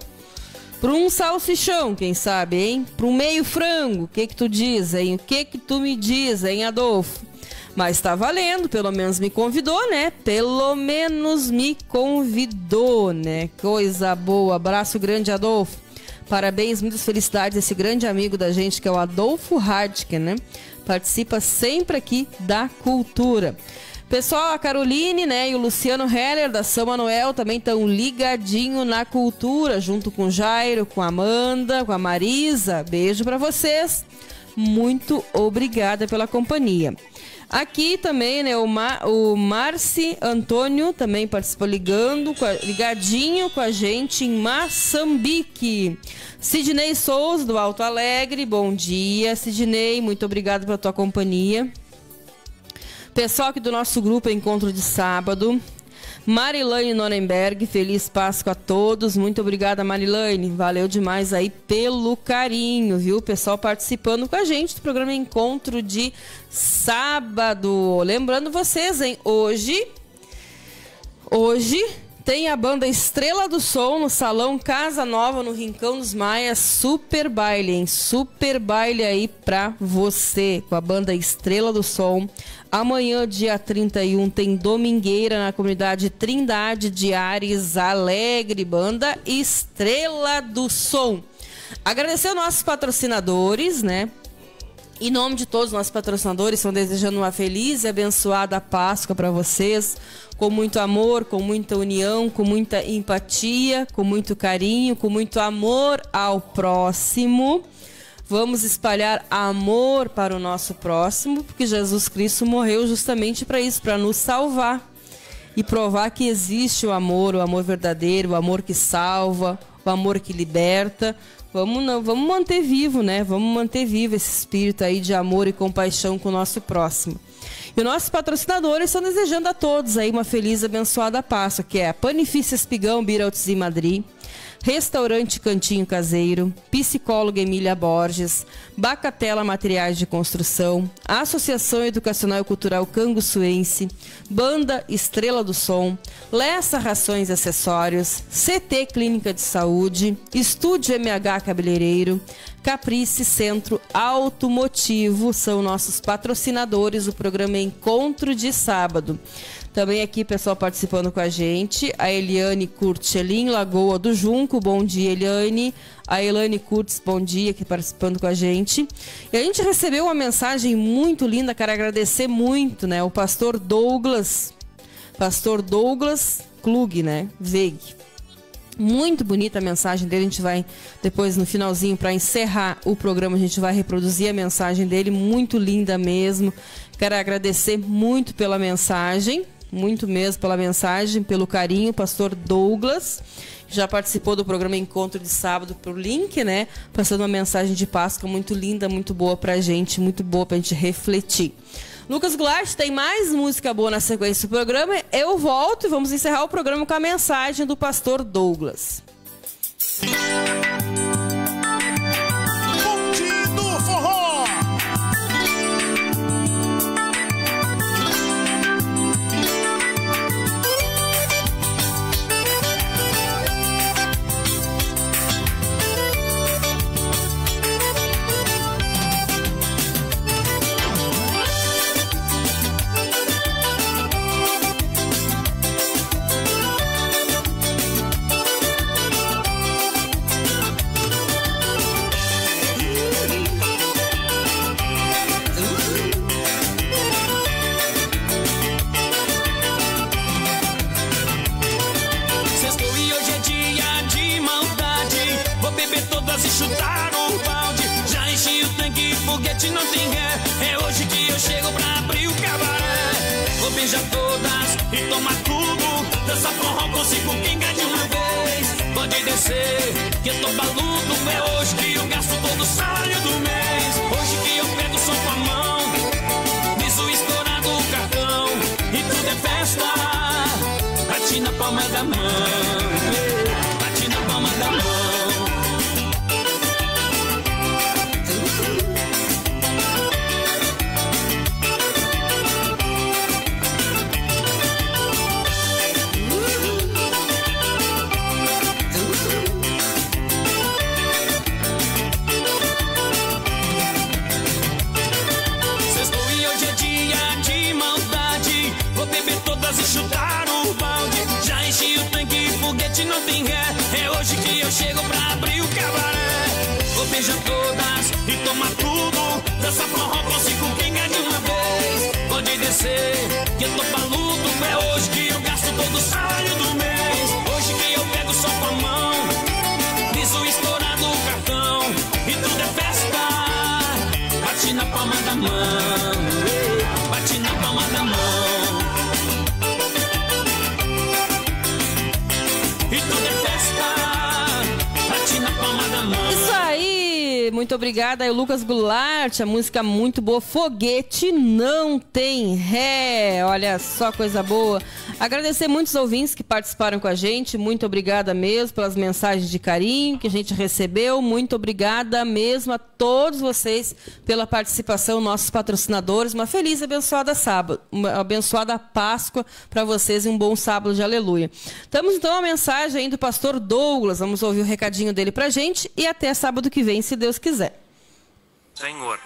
Para um salsichão, quem sabe, hein? Para um meio frango, o que que tu diz, hein? O que que tu me diz, hein, Adolfo? Mas tá valendo, pelo menos me convidou, né? Pelo menos me convidou, né? Coisa boa. Abraço grande, Adolfo. Parabéns, muitas felicidades esse grande amigo da gente que é o Adolfo Hardken, né? Participa sempre aqui da cultura. Pessoal, a Caroline, né, e o Luciano Heller da São Manuel também estão ligadinho na cultura, junto com o Jairo, com a Amanda, com a Marisa. Beijo para vocês. Muito obrigada pela companhia. Aqui também, né, o, Mar, o Marci Antônio também participou ligando, com a, ligadinho com a gente em Moçambique. Sidney Souza, do Alto Alegre, bom dia. Sidney, muito obrigado pela tua companhia. Pessoal aqui do nosso grupo Encontro de Sábado. Marilane Nonenberg, feliz Páscoa a todos. Muito obrigada, Marilane. Valeu demais aí pelo carinho, viu? Pessoal participando com a gente do programa Encontro de Sábado. Lembrando vocês, hein? Hoje. Hoje tem a banda Estrela do Som no Salão Casa Nova, no Rincão dos Maias. Super baile, hein? Super baile aí pra você, com a banda Estrela do Som. Amanhã, dia 31, tem Domingueira na comunidade Trindade de Ares Alegre, banda Estrela do Som. Agradecer aos nossos patrocinadores, né? Em nome de todos os nossos patrocinadores, estão desejando uma feliz e abençoada Páscoa para vocês com muito amor, com muita união, com muita empatia, com muito carinho, com muito amor ao próximo. Vamos espalhar amor para o nosso próximo, porque Jesus Cristo morreu justamente para isso, para nos salvar e provar que existe o amor, o amor verdadeiro, o amor que salva, o amor que liberta. Vamos, não, vamos manter vivo, né? Vamos manter vivo esse espírito aí de amor e compaixão com o nosso próximo. E os nossos patrocinadores estão desejando a todos aí uma feliz abençoada Páscoa, que é a Panifícia Espigão Biraltes e Madrid, Restaurante Cantinho Caseiro, Psicóloga Emília Borges, Bacatela Materiais de Construção, Associação Educacional e Cultural Canguçuense, Banda Estrela do Som, Lessa Rações e Acessórios, CT Clínica de Saúde, Estúdio MH Cabeleireiro, Caprice Centro Automotivo são nossos patrocinadores do programa Encontro de Sábado. Também aqui, pessoal participando com a gente, a Eliane Curtchelin, Lagoa do Junco, bom dia, Eliane. A Elane Kurtz, bom dia, aqui participando com a gente. E a gente recebeu uma mensagem muito linda, quero agradecer muito, né? O pastor Douglas, pastor Douglas Klug, né? Veig. Muito bonita a mensagem dele. A gente vai depois no finalzinho para encerrar o programa, a gente vai reproduzir a mensagem dele, muito linda mesmo. Quero agradecer muito pela mensagem, muito mesmo pela mensagem, pelo carinho, pastor Douglas, já participou do programa Encontro de Sábado por link, né? Passando uma mensagem de Páscoa muito linda, muito boa pra gente, muito boa pra gente refletir. Lucas Goulart tem mais música boa na sequência do programa. Eu volto e vamos encerrar o programa com a mensagem do pastor Douglas. foguete muito obrigada. Aí, Lucas Goulart, a música muito boa, Foguete Não Tem Ré, olha só coisa boa. Agradecer muitos ouvintes que participaram com a gente, muito obrigada mesmo pelas mensagens de carinho que a gente recebeu, muito obrigada mesmo a todos vocês pela participação, nossos patrocinadores, uma feliz e abençoada sábado, uma abençoada Páscoa para vocês e um bom sábado de aleluia. Temos então a mensagem aí do pastor Douglas, vamos ouvir o recadinho dele pra gente e até sábado que vem, se Deus quiser. Senhor.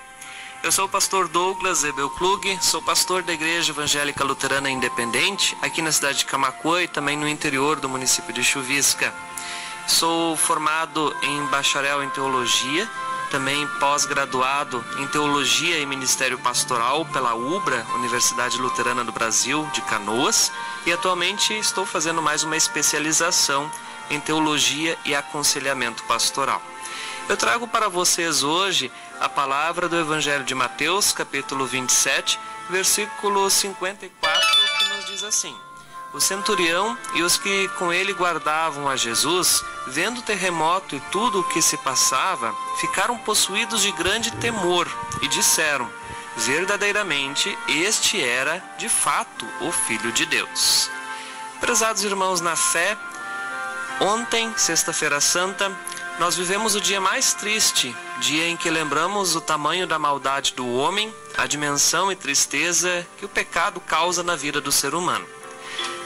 Eu sou o pastor Douglas Ebelklug, sou pastor da Igreja Evangélica Luterana Independente, aqui na cidade de Camacuã e também no interior do município de Chuvisca. Sou formado em bacharel em teologia, também pós-graduado em teologia e ministério pastoral pela UBRA, Universidade Luterana do Brasil, de Canoas, e atualmente estou fazendo mais uma especialização em teologia e aconselhamento pastoral. Eu trago para vocês hoje a palavra do Evangelho de Mateus, capítulo 27, versículo 54, que nos diz assim: O centurião e os que com ele guardavam a Jesus, vendo o terremoto e tudo o que se passava, ficaram possuídos de grande temor e disseram: Verdadeiramente, este era, de fato, o Filho de Deus. Prezados irmãos na fé, ontem, Sexta-feira Santa, nós vivemos o dia mais triste, dia em que lembramos o tamanho da maldade do homem, a dimensão e tristeza que o pecado causa na vida do ser humano.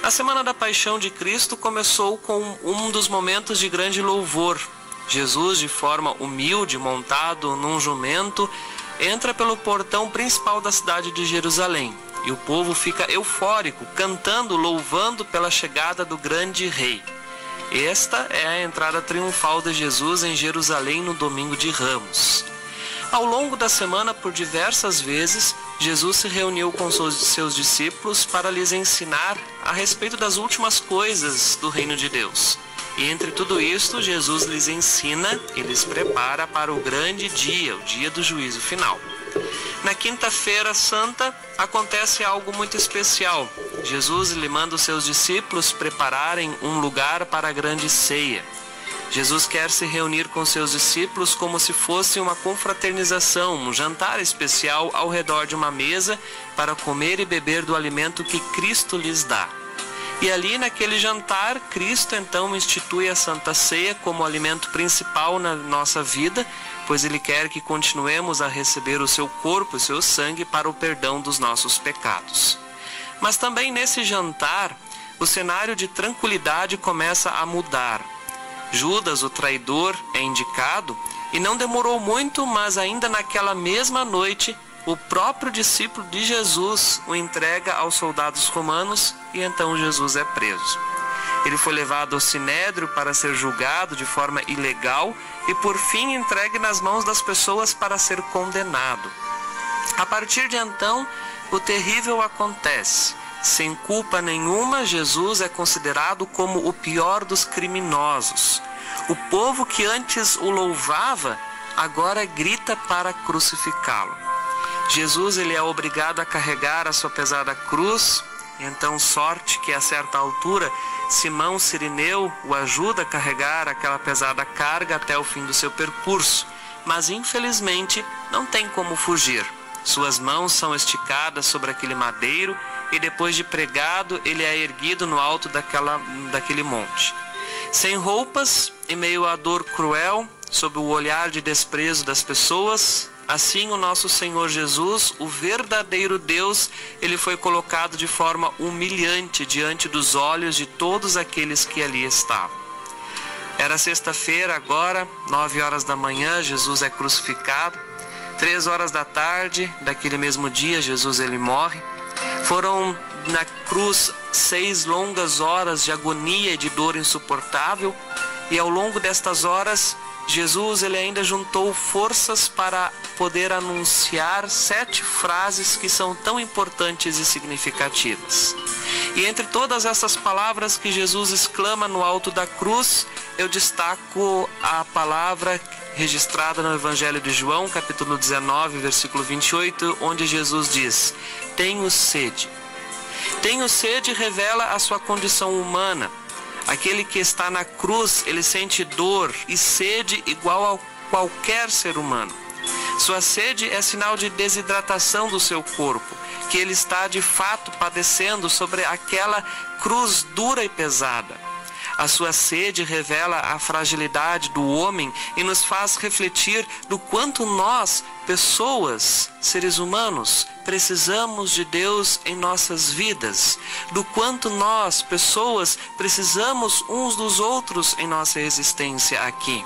A Semana da Paixão de Cristo começou com um dos momentos de grande louvor. Jesus, de forma humilde, montado num jumento, entra pelo portão principal da cidade de Jerusalém. E o povo fica eufórico, cantando, louvando pela chegada do grande rei. Esta é a entrada triunfal de Jesus em Jerusalém no domingo de Ramos. Ao longo da semana, por diversas vezes, Jesus se reuniu com seus discípulos para lhes ensinar a respeito das últimas coisas do reino de Deus. E entre tudo isto, Jesus lhes ensina e lhes prepara para o grande dia, o dia do juízo final. Na quinta-feira santa acontece algo muito especial. Jesus lhe manda os seus discípulos prepararem um lugar para a grande ceia. Jesus quer se reunir com seus discípulos como se fosse uma confraternização, um jantar especial ao redor de uma mesa para comer e beber do alimento que Cristo lhes dá. E ali naquele jantar, Cristo então institui a Santa Ceia como alimento principal na nossa vida, pois ele quer que continuemos a receber o seu corpo e seu sangue para o perdão dos nossos pecados. Mas também nesse jantar, o cenário de tranquilidade começa a mudar. Judas, o traidor, é indicado e não demorou muito, mas ainda naquela mesma noite, o próprio discípulo de Jesus o entrega aos soldados romanos e então Jesus é preso. Ele foi levado ao sinédrio para ser julgado de forma ilegal e por fim entregue nas mãos das pessoas para ser condenado. A partir de então, o terrível acontece. Sem culpa nenhuma, Jesus é considerado como o pior dos criminosos. O povo que antes o louvava agora grita para crucificá-lo. Jesus ele é obrigado a carregar a sua pesada cruz, então sorte que a certa altura Simão Sirineu o ajuda a carregar aquela pesada carga até o fim do seu percurso, mas infelizmente não tem como fugir. Suas mãos são esticadas sobre aquele madeiro e depois de pregado ele é erguido no alto daquela, daquele monte. Sem roupas, em meio à dor cruel, sob o olhar de desprezo das pessoas, assim o nosso Senhor Jesus, o verdadeiro Deus, ele foi colocado de forma humilhante diante dos olhos de todos aqueles que ali estavam. Era sexta-feira, agora, nove horas da manhã, Jesus é crucificado. Três horas da tarde, daquele mesmo dia, Jesus ele morre. Foram na cruz seis longas horas de agonia e de dor insuportável, e ao longo destas horas, Jesus ele ainda juntou forças para poder anunciar sete frases que são tão importantes e significativas. E entre todas essas palavras que Jesus exclama no alto da cruz, eu destaco a palavra registrada no Evangelho de João, capítulo 19, versículo 28, onde Jesus diz: Tenho sede. Tenho sede revela a sua condição humana. Aquele que está na cruz, ele sente dor e sede igual a qualquer ser humano. Sua sede é sinal de desidratação do seu corpo, que ele está de fato padecendo sobre aquela cruz dura e pesada. A sua sede revela a fragilidade do homem e nos faz refletir do quanto nós, pessoas, seres humanos, precisamos de Deus em nossas vidas, do quanto nós, pessoas, precisamos uns dos outros em nossa existência aqui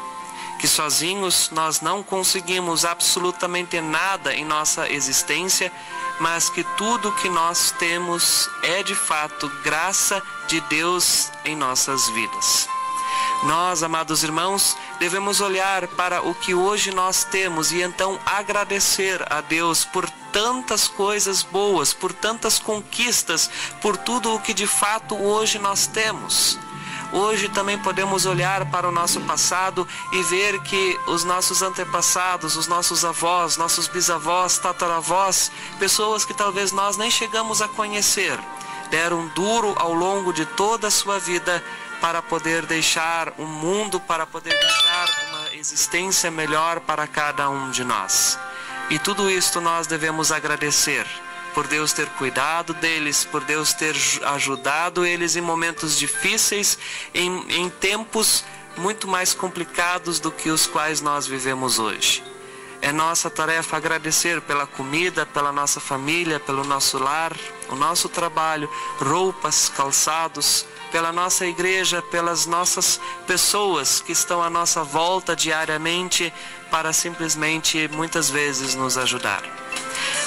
que sozinhos nós não conseguimos absolutamente nada em nossa existência, mas que tudo que nós temos é de fato graça de Deus em nossas vidas. Nós, amados irmãos, devemos olhar para o que hoje nós temos e então agradecer a Deus por tantas coisas boas, por tantas conquistas, por tudo o que de fato hoje nós temos. Hoje também podemos olhar para o nosso passado e ver que os nossos antepassados, os nossos avós, nossos bisavós, tataravós, pessoas que talvez nós nem chegamos a conhecer, deram duro ao longo de toda a sua vida para poder deixar um mundo, para poder deixar uma existência melhor para cada um de nós. E tudo isto nós devemos agradecer por Deus ter cuidado deles, por Deus ter ajudado eles em momentos difíceis, em, em tempos muito mais complicados do que os quais nós vivemos hoje. É nossa tarefa agradecer pela comida, pela nossa família, pelo nosso lar, o nosso trabalho, roupas, calçados, pela nossa igreja, pelas nossas pessoas que estão à nossa volta diariamente para simplesmente muitas vezes nos ajudar.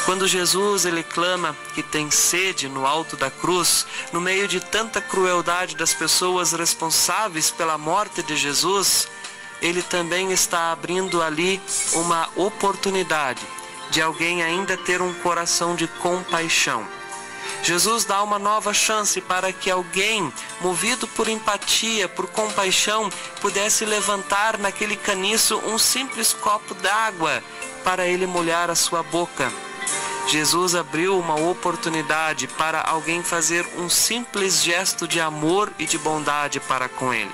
Quando Jesus ele clama que tem sede no alto da cruz, no meio de tanta crueldade das pessoas responsáveis pela morte de Jesus, ele também está abrindo ali uma oportunidade de alguém ainda ter um coração de compaixão. Jesus dá uma nova chance para que alguém, movido por empatia, por compaixão, pudesse levantar naquele caniço um simples copo d'água para ele molhar a sua boca. Jesus abriu uma oportunidade para alguém fazer um simples gesto de amor e de bondade para com ele.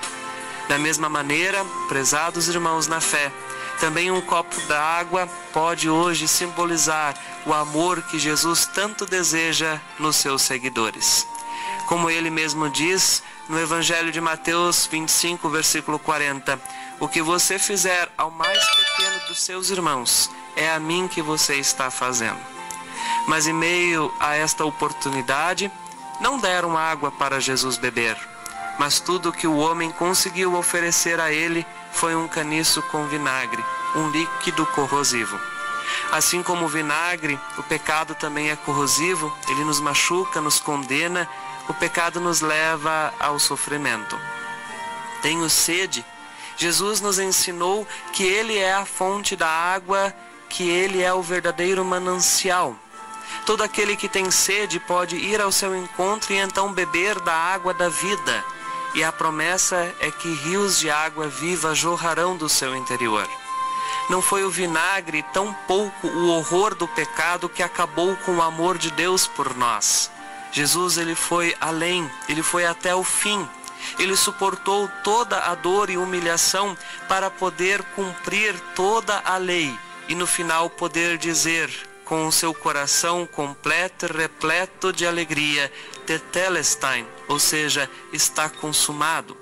Da mesma maneira, prezados irmãos na fé, também um copo d'água pode hoje simbolizar o amor que Jesus tanto deseja nos seus seguidores. Como ele mesmo diz no Evangelho de Mateus 25, versículo 40: O que você fizer ao mais pequeno dos seus irmãos, é a mim que você está fazendo. Mas em meio a esta oportunidade, não deram água para Jesus beber, mas tudo que o homem conseguiu oferecer a ele foi um caniço com vinagre, um líquido corrosivo. Assim como o vinagre, o pecado também é corrosivo, ele nos machuca, nos condena, o pecado nos leva ao sofrimento. Tenho sede. Jesus nos ensinou que ele é a fonte da água, que ele é o verdadeiro manancial. Todo aquele que tem sede pode ir ao seu encontro e então beber da água da vida. E a promessa é que rios de água viva jorrarão do seu interior. Não foi o vinagre, tão pouco o horror do pecado que acabou com o amor de Deus por nós. Jesus ele foi além, ele foi até o fim. Ele suportou toda a dor e humilhação para poder cumprir toda a lei e no final poder dizer com o seu coração completo e repleto de alegria, Tetelestein, ou seja, está consumado.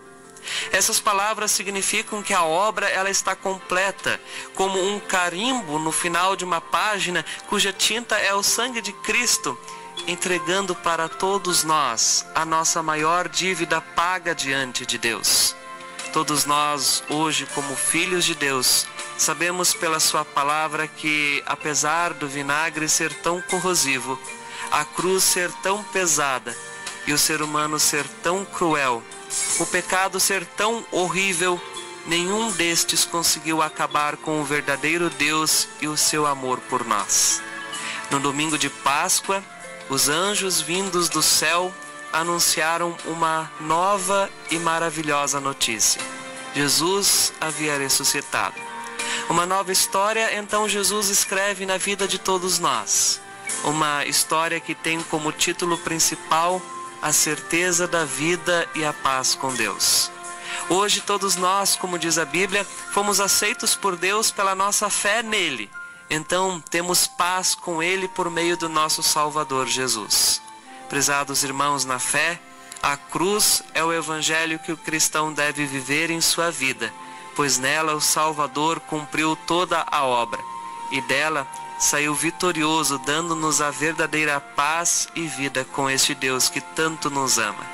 Essas palavras significam que a obra ela está completa, como um carimbo no final de uma página cuja tinta é o sangue de Cristo, entregando para todos nós a nossa maior dívida paga diante de Deus. Todos nós, hoje, como filhos de Deus, sabemos pela Sua palavra que, apesar do vinagre ser tão corrosivo, a cruz ser tão pesada e o ser humano ser tão cruel, o pecado ser tão horrível, nenhum destes conseguiu acabar com o verdadeiro Deus e o seu amor por nós. No domingo de Páscoa, os anjos vindos do céu anunciaram uma nova e maravilhosa notícia. Jesus havia ressuscitado. Uma nova história, então Jesus escreve na vida de todos nós. Uma história que tem como título principal a certeza da vida e a paz com Deus. Hoje, todos nós, como diz a Bíblia, fomos aceitos por Deus pela nossa fé nele. Então, temos paz com ele por meio do nosso Salvador Jesus. Prezados irmãos na fé, a cruz é o evangelho que o cristão deve viver em sua vida, pois nela o Salvador cumpriu toda a obra e dela saiu vitorioso, dando-nos a verdadeira paz e vida com este Deus que tanto nos ama.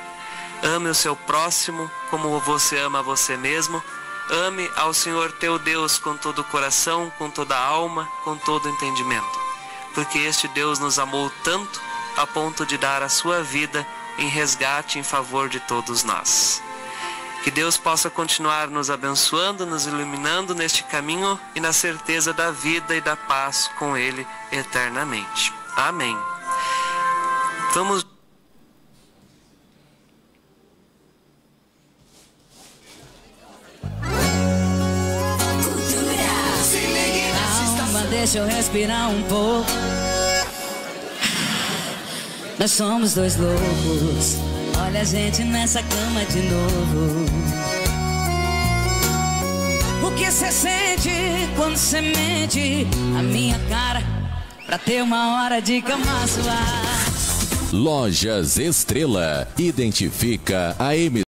Ame o seu próximo como você ama você mesmo. Ame ao Senhor teu Deus com todo o coração, com toda a alma, com todo o entendimento. Porque este Deus nos amou tanto a ponto de dar a sua vida em resgate em favor de todos nós. Que Deus possa continuar nos abençoando, nos iluminando neste caminho e na certeza da vida e da paz com Ele eternamente. Amém. Vamos. Calma, deixa eu respirar um pouco. Nós somos dois loucos. Olha a gente nessa cama de novo. O que você sente quando você mente a minha cara pra ter uma hora de cama suar? Lojas Estrela identifica a emissora.